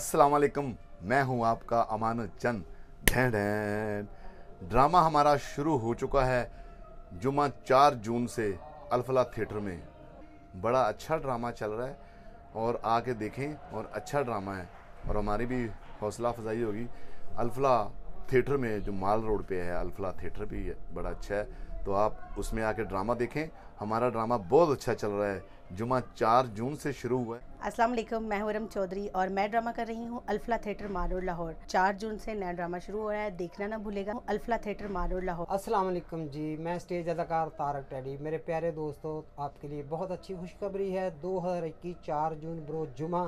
अस्सलाम वालेकुम मैं हूँ आपका अमान चंद। ढैं ढैं। ड्रामा हमारा शुरू हो चुका है जुमा चार जून से अल्फला थिएटर में। बड़ा अच्छा ड्रामा चल रहा है और आके देखें और अच्छा ड्रामा है और हमारी भी हौसला अफजाई होगी। अल्फला थिएटर में जो माल रोड पे है, अल्फला थिएटर भी बड़ा अच्छा है। तो आप उसमें आके ड्रामा देखें। हमारा ड्रामा बहुत अच्छा चल रहा है। जुमा चार जून से शुरू हुआ है। अस्सलाम वालेकुम मैं हूँ चौधरी और मैं ड्रामा कर रही हूँ अल्फला थिएटर मारोड लाहौर। चार जून से नया ड्रामा शुरू हो रहा है देखना ना भूलेगा अल्फला थिएटर मारोड लाहौर। अस्सलाम वालेकुम जी मैं स्टेज अदाकार तारक टैडी। मेरे प्यारे दोस्तों आपके लिए बहुत अच्छी खुशखबरी है 2021 चार जून बरोज जुमा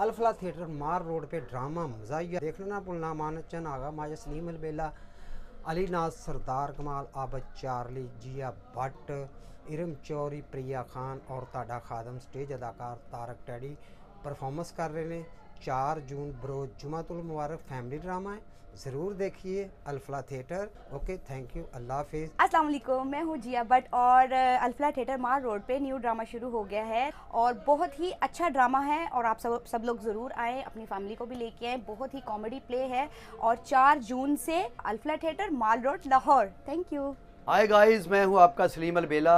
अल्फला थिएटर मार रोड पे ड्रामा मजाइया देखना ना भूलना मानत चंद आगा माजा सलीम अलबेला अली नाज सरदार कमाल आबद चारली जिया भट्ट इरम चौरी, प्रिया खान और ताडा खादम स्टेज अदाकार तारक टैडी परफॉर्मेंस कर रहे हैं। चार जून बरोज जुमातुल मुबारक फैमिली ड्रामा है। ज़रूर देखिए Alfalah Theatre okay thank you अल्लाह हाफिज़। अस्सलाम वालेकुम, मैं हूँ जिया भट्ट और अल्फला थिएटर मार रोड पे न्यू ड्रामा शुरू हो गया है और बहुत ही अच्छा ड्रामा है और आप सब सब लोग ज़रूर आए, अपनी फैमिली को भी लेके आए। बहुत ही कॉमेडी प्ले है और चार जून से Alfalah Theatre Mall Road, Lahore. Thank you hi guys मैं हूँ आपका सलीम अलबेला।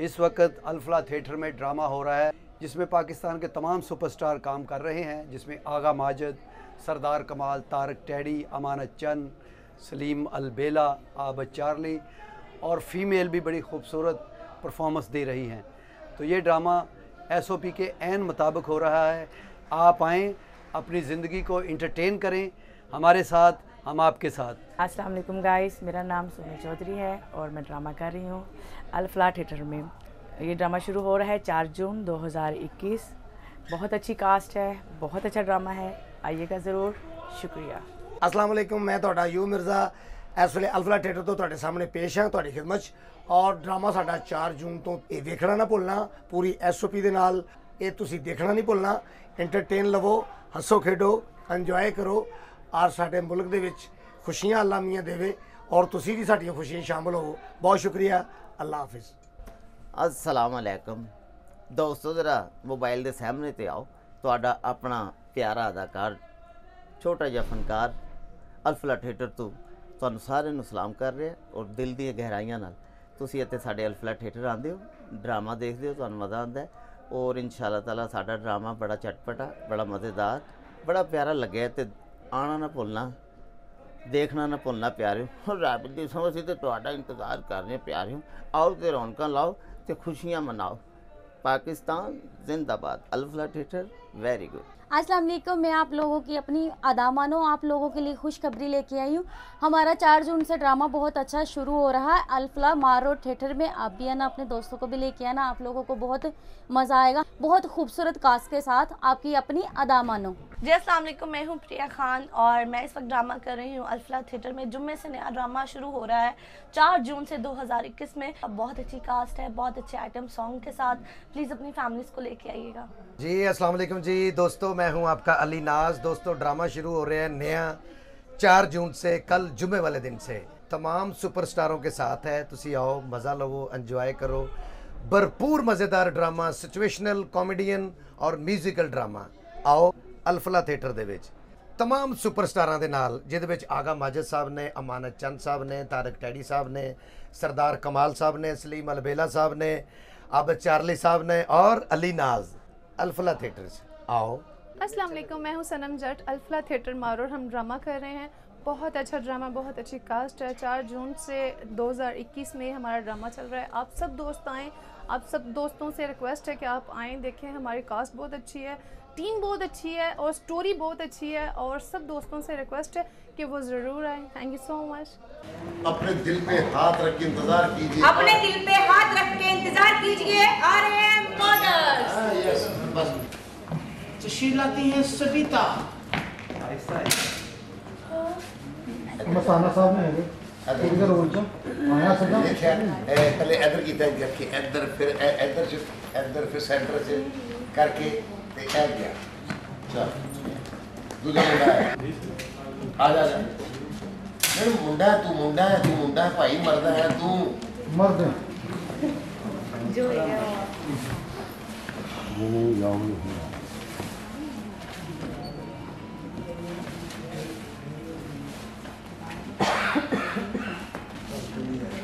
इस वक्त अल्फला थिएटर में ड्रामा हो रहा है, जिसमें पाकिस्तान के तमाम सुपरस्टार काम कर रहे हैं, जिसमें आगा माजद, सरदार कमाल, तारक टैडी, अमानत चंद, सलीम अलबेला, आबद चार्ली और फीमेल भी बड़ी खूबसूरत परफॉर्मेंस दे रही हैं। तो ये ड्रामा एसओपी के एन मुताबिक हो रहा है। आप आएँ, अपनी ज़िंदगी को इंटरटेन करें। हमारे साथ हम आपके साथ अस्सलाम वालेकुम गाइस मेरा नाम सुमी चौधरी है और मैं ड्रामा कर रही हूँ अल्फला थिएटर में ये ड्रामा शुरू हो रहा है 4 जून 2021 बहुत अच्छी कास्ट है बहुत अच्छा ड्रामा है आइएगा ज़रूर शुक्रिया ਅਸਲਾਮ ਵਾਲੇਕੁਮ ਮੈਂ ਤੁਹਾਡਾ ਯੂ ਮਿਰਜ਼ਾ ਇਸ ਵੇਲੇ ਅਲਫਲਾ ਥੀਏਟਰ ਤੋਂ ਤੁਹਾਡੇ ਸਾਹਮਣੇ ਪੇਸ਼ ਹਾਂ ਤੁਹਾਡੀ ਖਿਦਮਤ 'ਚ ਔਰ ਡਰਾਮਾ ਸਾਡਾ 4 ਜੂਨ ਤੋਂ ਇਹ ਵੇਖਣਾ ਨਾ ਭੁੱਲਣਾ ਪੂਰੀ ਐਸਓਪੀ ਦੇ ਨਾਲ ਇਹ ਤੁਸੀਂ ਦੇਖਣਾ ਨਹੀਂ ਭੁੱਲਣਾ ਐਂਟਰਟੇਨ ਲਵੋ ਹੱਸੋ ਖੇਡੋ ਇੰਜੋਏ ਕਰੋ ਔਰ ਸਾਡੇ ਮੁਲਕ ਦੇ ਵਿੱਚ ਖੁਸ਼ੀਆਂ ਅੱਲਾ ਮੀਆਂ ਦੇਵੇ ਔਰ ਤੁਸੀਂ ਵੀ ਸਾਡੀਆਂ ਖੁਸ਼ੀਆਂ 'ਚ ਸ਼ਾਮਲ ਹੋਵੋ। ਬਹੁਤ ਸ਼ੁਕਰੀਆ। ਅੱਲਾ ਹਾਫਿਜ਼। ਅਸਲਾਮ ਅਲੈਕਮ। ਦੋਸਤੋ, ਜ਼ਰਾ ਮੋਬਾਈਲ ਦੇ ਸਾਹਮਣੇ ਤੇ ਆਓ। ਤੁਹਾਡਾ ਆਪਣਾ ਪਿਆਰਾ ਅਦਾਕਾਰ, ਛੋਟਾ ਜਿਹਾ ਫਨਕਾਰ, ਅਲਫਲਾ ਥੀਏਟਰ ਤੋਂ ਤੁਹਾਨੂੰ ਸਾਰਿਆਂ ਨੂੰ ਸਲਾਮ ਕਰ ਰਿਹਾ ਔਰ ਦਿਲ ਦੀਆਂ ਗਹਿਰਾਈਆਂ ਨਾਲ। ਤੁਸੀਂ ਇੱਥੇ ਸਾਡੇ ਅਲਫਲਾ ਥੀਏਟਰ ਆਉਂਦੇ ਹੋ, ਡਰਾਮਾ ਦੇਖਦੇ ਹੋ, ਤੁਹਾਨੂੰ ਮਜ਼ਾ ਆਉਂਦਾ ਹੈ। ਔਰ ਇਨਸ਼ਾਅੱਲਾ ਤਾਲਾ ਸਾਡਾ ਡਰਾਮਾ ਬੜਾ ਚਟਪਟਾ, ਬੜਾ ਮਜ਼ੇਦਾਰ, ਬੜਾ ਪਿਆਰਾ ਲੱਗਿਆ ਤੇ ਆਣਾ ਨਾ ਭੁੱਲਣਾ, ਦੇਖਣਾ ਨਾ ਭੁੱਲਣਾ ਪਿਆਰਿਓ। ਰੱਬ ਦੀ ਸਮਝ ਤੇ ਤੁਹਾਡਾ ਇੰਤਜ਼ਾਰ ਕਰ ਰਹੇ ਪਿਆਰਿਓ। ਆਓ ਤੇ ਰੌਣਕਾਂ ਲਾਓ ਤੇ ਖੁਸ਼ੀਆਂ ਮਨਾਓ। ਪਾਕਿਸਤਾਨ ਜ਼ਿੰਦਾਬਾਦ। Alfalah Theatre, very good. अस्सलाम वालेकुम मैं आप लोगों की अपनी अदा मानो आप लोगों के लिए खुशखबरी लेके आई हूँ। हमारा चार जून से ड्रामा बहुत अच्छा शुरू हो रहा है अल्फला मारो थिएटर में। आप भी आना अपने दोस्तों को भी लेके आना आप लोगों को बहुत मज़ा आएगा। बहुत खूबसूरत कास्ट के साथ आपकी अपनी अदा मानो। जी अस्सलाम वालेकुम मैं हूँ प्रिया खान और मैं इस वक्त ड्रामा कर रही हूँ अल्फला थिएटर में। जुम्मे से नया ड्रामा शुरू हो रहा है चार जून से 2021 में। अब बहुत अच्छी कास्ट है बहुत अच्छे आइटम सॉन्ग के साथ। प्लीज़ अपनी फैमिलीज़ को लेके आइएगा। जी अस्सलाम वालेकुम जी। दोस्तों मैं हूं आपका अली नाज दोस्तों ड्रामा शुरू हो रहे हैं नया 4 जून से कल जुमे वाले दिन से तमाम सुपरस्टारों के साथ है ਤੁਸੀਂ ਆਓ ਮਜ਼ਾ ਲਵੋ ਇੰਜੋਏ ਕਰੋ ਭਰਪੂਰ ਮਜ਼ੇਦਾਰ ਡਰਾਮਾ ਸਿਚੁਏਸ਼ਨਲ ਕਾਮੇਡੀਅਨ ਔਰ ਮਿਊਜ਼ੀਕਲ ਡਰਾਮਾ ਆਓ ਅਲਫਲਾ ਥੀਏਟਰ ਦੇ ਵਿੱਚ तमाम ਸੁਪਰਸਟਾਰਾਂ ਦੇ ਨਾਲ ਜਿਹਦੇ ਵਿੱਚ ਆਗਾ ਮਾਜਦ ਸਾਹਿਬ ਨੇ ਅਮਾਨਤ ਚੰਦ ਸਾਹਿਬ ਨੇ ਤਾਰਕ ਟੈਡੀ ਸਾਹਿਬ ਨੇ ਸਰਦਾਰ ਕਮਾਲ ਸਾਹਿਬ ਨੇ ਸਲੀਮ ਅਲਬੇਲਾ ਸਾਹਿਬ ਨੇ ਆਬਦ ਚਾਰਲੀ ਸਾਹਿਬ ਨੇ ਔਰ ਅਲੀ ਨਾਜ਼ अल्फला थिएटर से आओ अस्सलाम वालेकुम मैं हूँ सनम जट अल्फला थिएटर मारोड हम ड्रामा कर रहे हैं। बहुत अच्छा ड्रामा बहुत अच्छी कास्ट है। चार जून से 2021 में हमारा ड्रामा चल रहा है। आप सब दोस्त आएँ आप सब दोस्तों से रिक्वेस्ट है कि आप आएँ देखें हमारी कास्ट बहुत अच्छी है। टीम बहुत अच्छी है और स्टोरी बहुत अच्छी है और सब दोस्तों से रिक्वेस्ट है कि वो ज़रूर आएँ। थैंक यू सो मच अपने दिल पे हाथ रख के इंतज़ार कीजिए। अपने दिल पे हाथ रख के इंतज़ार कीजिए। आ रहे मॉडल्स यस बस। तशरीफ़ लाती हैं सविता। मसाना साहब ने इधर च आया सदा पहले इधर की टाइप करके इधर फिर इधर से इधर फिर सेंटर से करके ते ए गया? चल। दूसरा मुंडा आ जा जा। नहीं मुंडा तू मुंडा है तू मुंडा है भाई मर्द है तू। मर्द जो।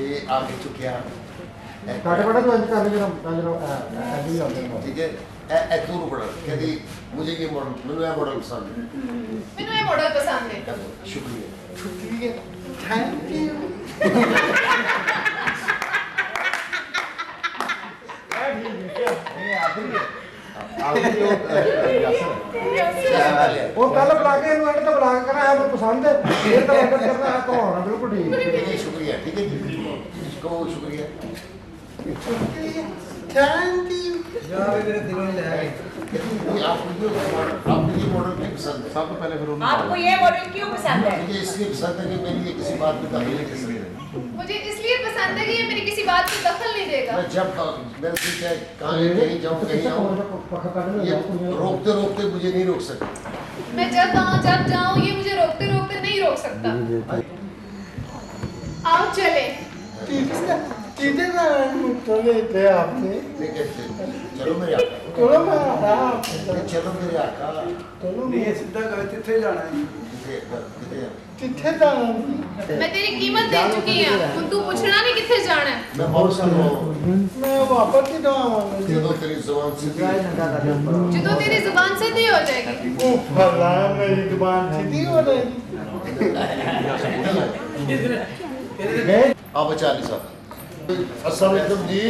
ਇਹ ਆ ਕੇ ਚੁੱਕਿਆ। ਤੁਹਾਡੇ ਬੜਾ ਤੋਂ ਅੰਦਰ ਜਿਹੜਾ ਜਿਹੜਾ ਐਡੀ ਆਉਂਦੇ ਨੇ ਠੀਕ ਹੈ। ਇਹ ਇਹ ਦੂਰ ਬੜਾ ਕਹਿੰਦੀ ਮੁਝੇ ਕੀ ਮਾਡਲ ਮੈਨੂੰ ਇਹ ਮਾਡਲ ਪਸੰਦ ਹੈ। ਮੈਨੂੰ ਇਹ ਮਾਡਲ ਪਸੰਦ ਹੈ। ਸ਼ੁਕਰੀਆ। ਸ਼ੁਕਰੀਆ। ਥੈਂਕ ਯੂ ਇਹ ਠੀਕ ਹੈ। ਇਹ ਆਪੀ ਆਪੀ ਉਹ ਕੱਲ ਬੁਲਾ ਕੇ ਇਹਨੂੰ ਐਂਡ ਤੇ ਬੁਲਾ ਕੇ ਕਰਾਇਆ ਪਸੰਦ ਹੈ। ਇਹ ਤਾਂ ਐਂਡ ਕਰਨਾ ਹੈ ਕੌਣ ਬਿਲਕੁਲ ਠੀਕ। ਹੈ ਸ਼ੁਕਰੀਆ ਠੀਕ ਹੈ ਜੀ। ਕੋ ਸ਼ੁਕਰੀਆ। थैंक यू मेरे दिल में आप मॉडल क्यों पसंद है सबसे पहले फिर उन्होंने आपको ये मॉडल क्यों पसंद है? मुझे इसलिए पसंद है कि मेरी ये किसी बात में दखल नहीं देगा मुझे इसलिए पसंद है कि ये मेरी किसी बात में दखल नहीं देगा। मैं जब चाहे कहीं कहीं रोकते रोकते मुझे नहीं रोक सकता। मैं जब आऊँ जब जाऊँ ये मुझे रोकते रोकते नहीं रोक सकता। आओ चले। चीजें ना मुझे थे आपसे ठीक है चलो मेरे आका चलो मैं आता हूं चलो मेरे आका चलो नहीं ये सीधा कहे कितने जाना है कितने कितने किथे जाना मैं तेरी कीमत दे चुकी हूँ हुन तू पूछना नहीं किथे जाना है मैं बहुत सा हूँ मैं वापस ही जाऊंगा ਜਦੋਂ ਤੇਰੀ ਜ਼ੁਬਾਨ ਸਿੱਧੀ जो तो तेरी जुबान सीधी हो जाएगी ओ फला मेरी जुबान सीधी हो जाएगी ਆ ਬਚਾ ਲਈ ਸਾਹਿਬ ਅਸਲਾਮ असलाम जी।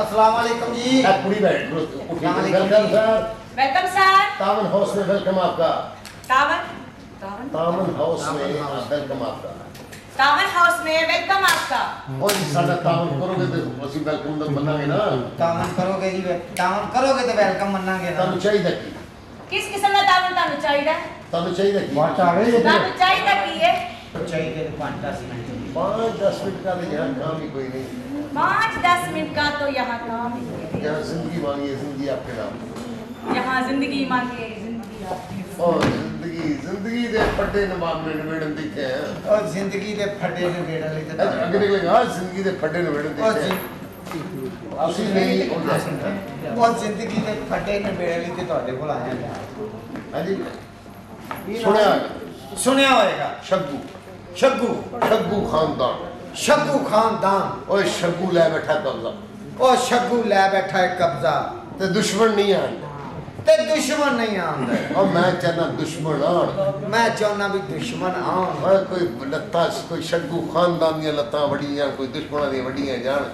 अस्सलाम वालेकुम जी पूरी बैठ तो welcome sir. Welcome sir. तावन house में वेलकम आपका। तावन? तावन हाउस में हाँ, वेलकम आपका। तावन हाउस में वेलकम आपका। और साडा तावन करोगे तो ਅਸੀਂ ਵੈਲਕਮ ਦਾ ਮੰਨਾਂਗੇ ਨਾ ਤਾਵਨ ਕਰੋਗੇ ਜੀ ਤਾਵਨ ਕਰੋਗੇ ਤੇ ਵੈਲਕਮ ਮੰਨਾਂਗੇ ਨਾ ਤੁਹਾਨੂੰ ਚਾਹੀਦਾ ਕੀ ਕਿਸ ਕਿਸਮ ਦਾ ਤਾਵਨ ਤੁਹਾਨੂੰ ਚਾਹੀਦਾ ਤੁਹਾਨੂੰ ਚਾਹੀਦਾ ਕੀ ਵਾਟਾ ਆਵੇ ਤੁਹਾਨੂੰ ਚਾਹੀਦਾ ਕੀ ਹੈ ਚਾਹੀਦਾ ਤੇ 5-10 ਮਿੰਟ 5-10 मिनट का तो यहाँ काम ही कोई नहीं पाँच दस मिनट का तो यहाँ काम है यहाँ जिंदगी मांगी है जिंदगी आपके नाम यहाँ जिंदगी मांगे जिंदगी आपकी और जिंदगी जिंदगी दे फटे नवाब में नवेड़न दिखे हैं ਔਰ ਜ਼ਿੰਦਗੀ ਦੇ ਫੱਡੇ ਨੂੰ ਵੇੜਨ ਲਈ ਤੇ ਅੱਗੇ ਨਿਕਲੇਗਾ ਹਾਂ ਜ਼ਿੰਦਗੀ ਦੇ ਫੱਟੇ ਨਵੇੜਨ ਔਰ ਦਿਖੇ ਜ਼ਿੰ- ਅਸੀਂ ਨਹੀਂ ਹੁੰਦਾ ਸਕਦਾ ਉਹ ਜ਼ਿੰਦਗੀ ਦੇ ਫੱਡੇ ਨੂੰ ਵੇੜਨ ਲਈ ਤੇ ਤੁਹਾਡੇ ਕੋਲ ਆਇਆ ਜੀ ਹਾਂਜੀ ਸੁਣਿਆ ਸੁਣਿਆ ਹੋਏਗਾ ਸ਼ੱਗੂ ਸ਼ੱਗੂ ਸ਼ੱਗੂ ਖਾਨਦਾਨ। ਸ਼ੱਗੂ ਖਾਨਦਾਨ। ਓਏ ਸ਼ੱਗੂ ਲੈ ਬੈਠਾ ਕਬਜ਼ਾ। ਉਹ ਸ਼ੱਗੂ ਲੈ ਬੈਠਾ ਹੈ ਕਬਜ਼ਾ। ਤੇ ਦੁਸ਼ਮਣ ਨਹੀਂ ਆਣ। ਤੇ ਦੁਸ਼ਮਣ ਨਹੀਂ ਆਉਂਦਾ ਉਹ ਮੈਂ ਚਾਹਨਾ ਦੁਸ਼ਮਣ ਆਣ। ਮੈਂ ਚਾਹੁੰਦਾ ਵੀ ਦੁਸ਼ਮਣ ਆਉਣ ਓਏ ਕੋਈ ਲੱਤਾਂ ਕੋਈ ਸ਼ੱਗੂ ਖਾਨਦਾਨ ਦੀਆਂ ਲੱਤਾਂ ਵੱਡੀਆਂ ਕੋਈ ਦੁਸ਼ਮਣਾਂ ਦੀਆਂ ਵੱਡੀਆਂ ਜਾਣ।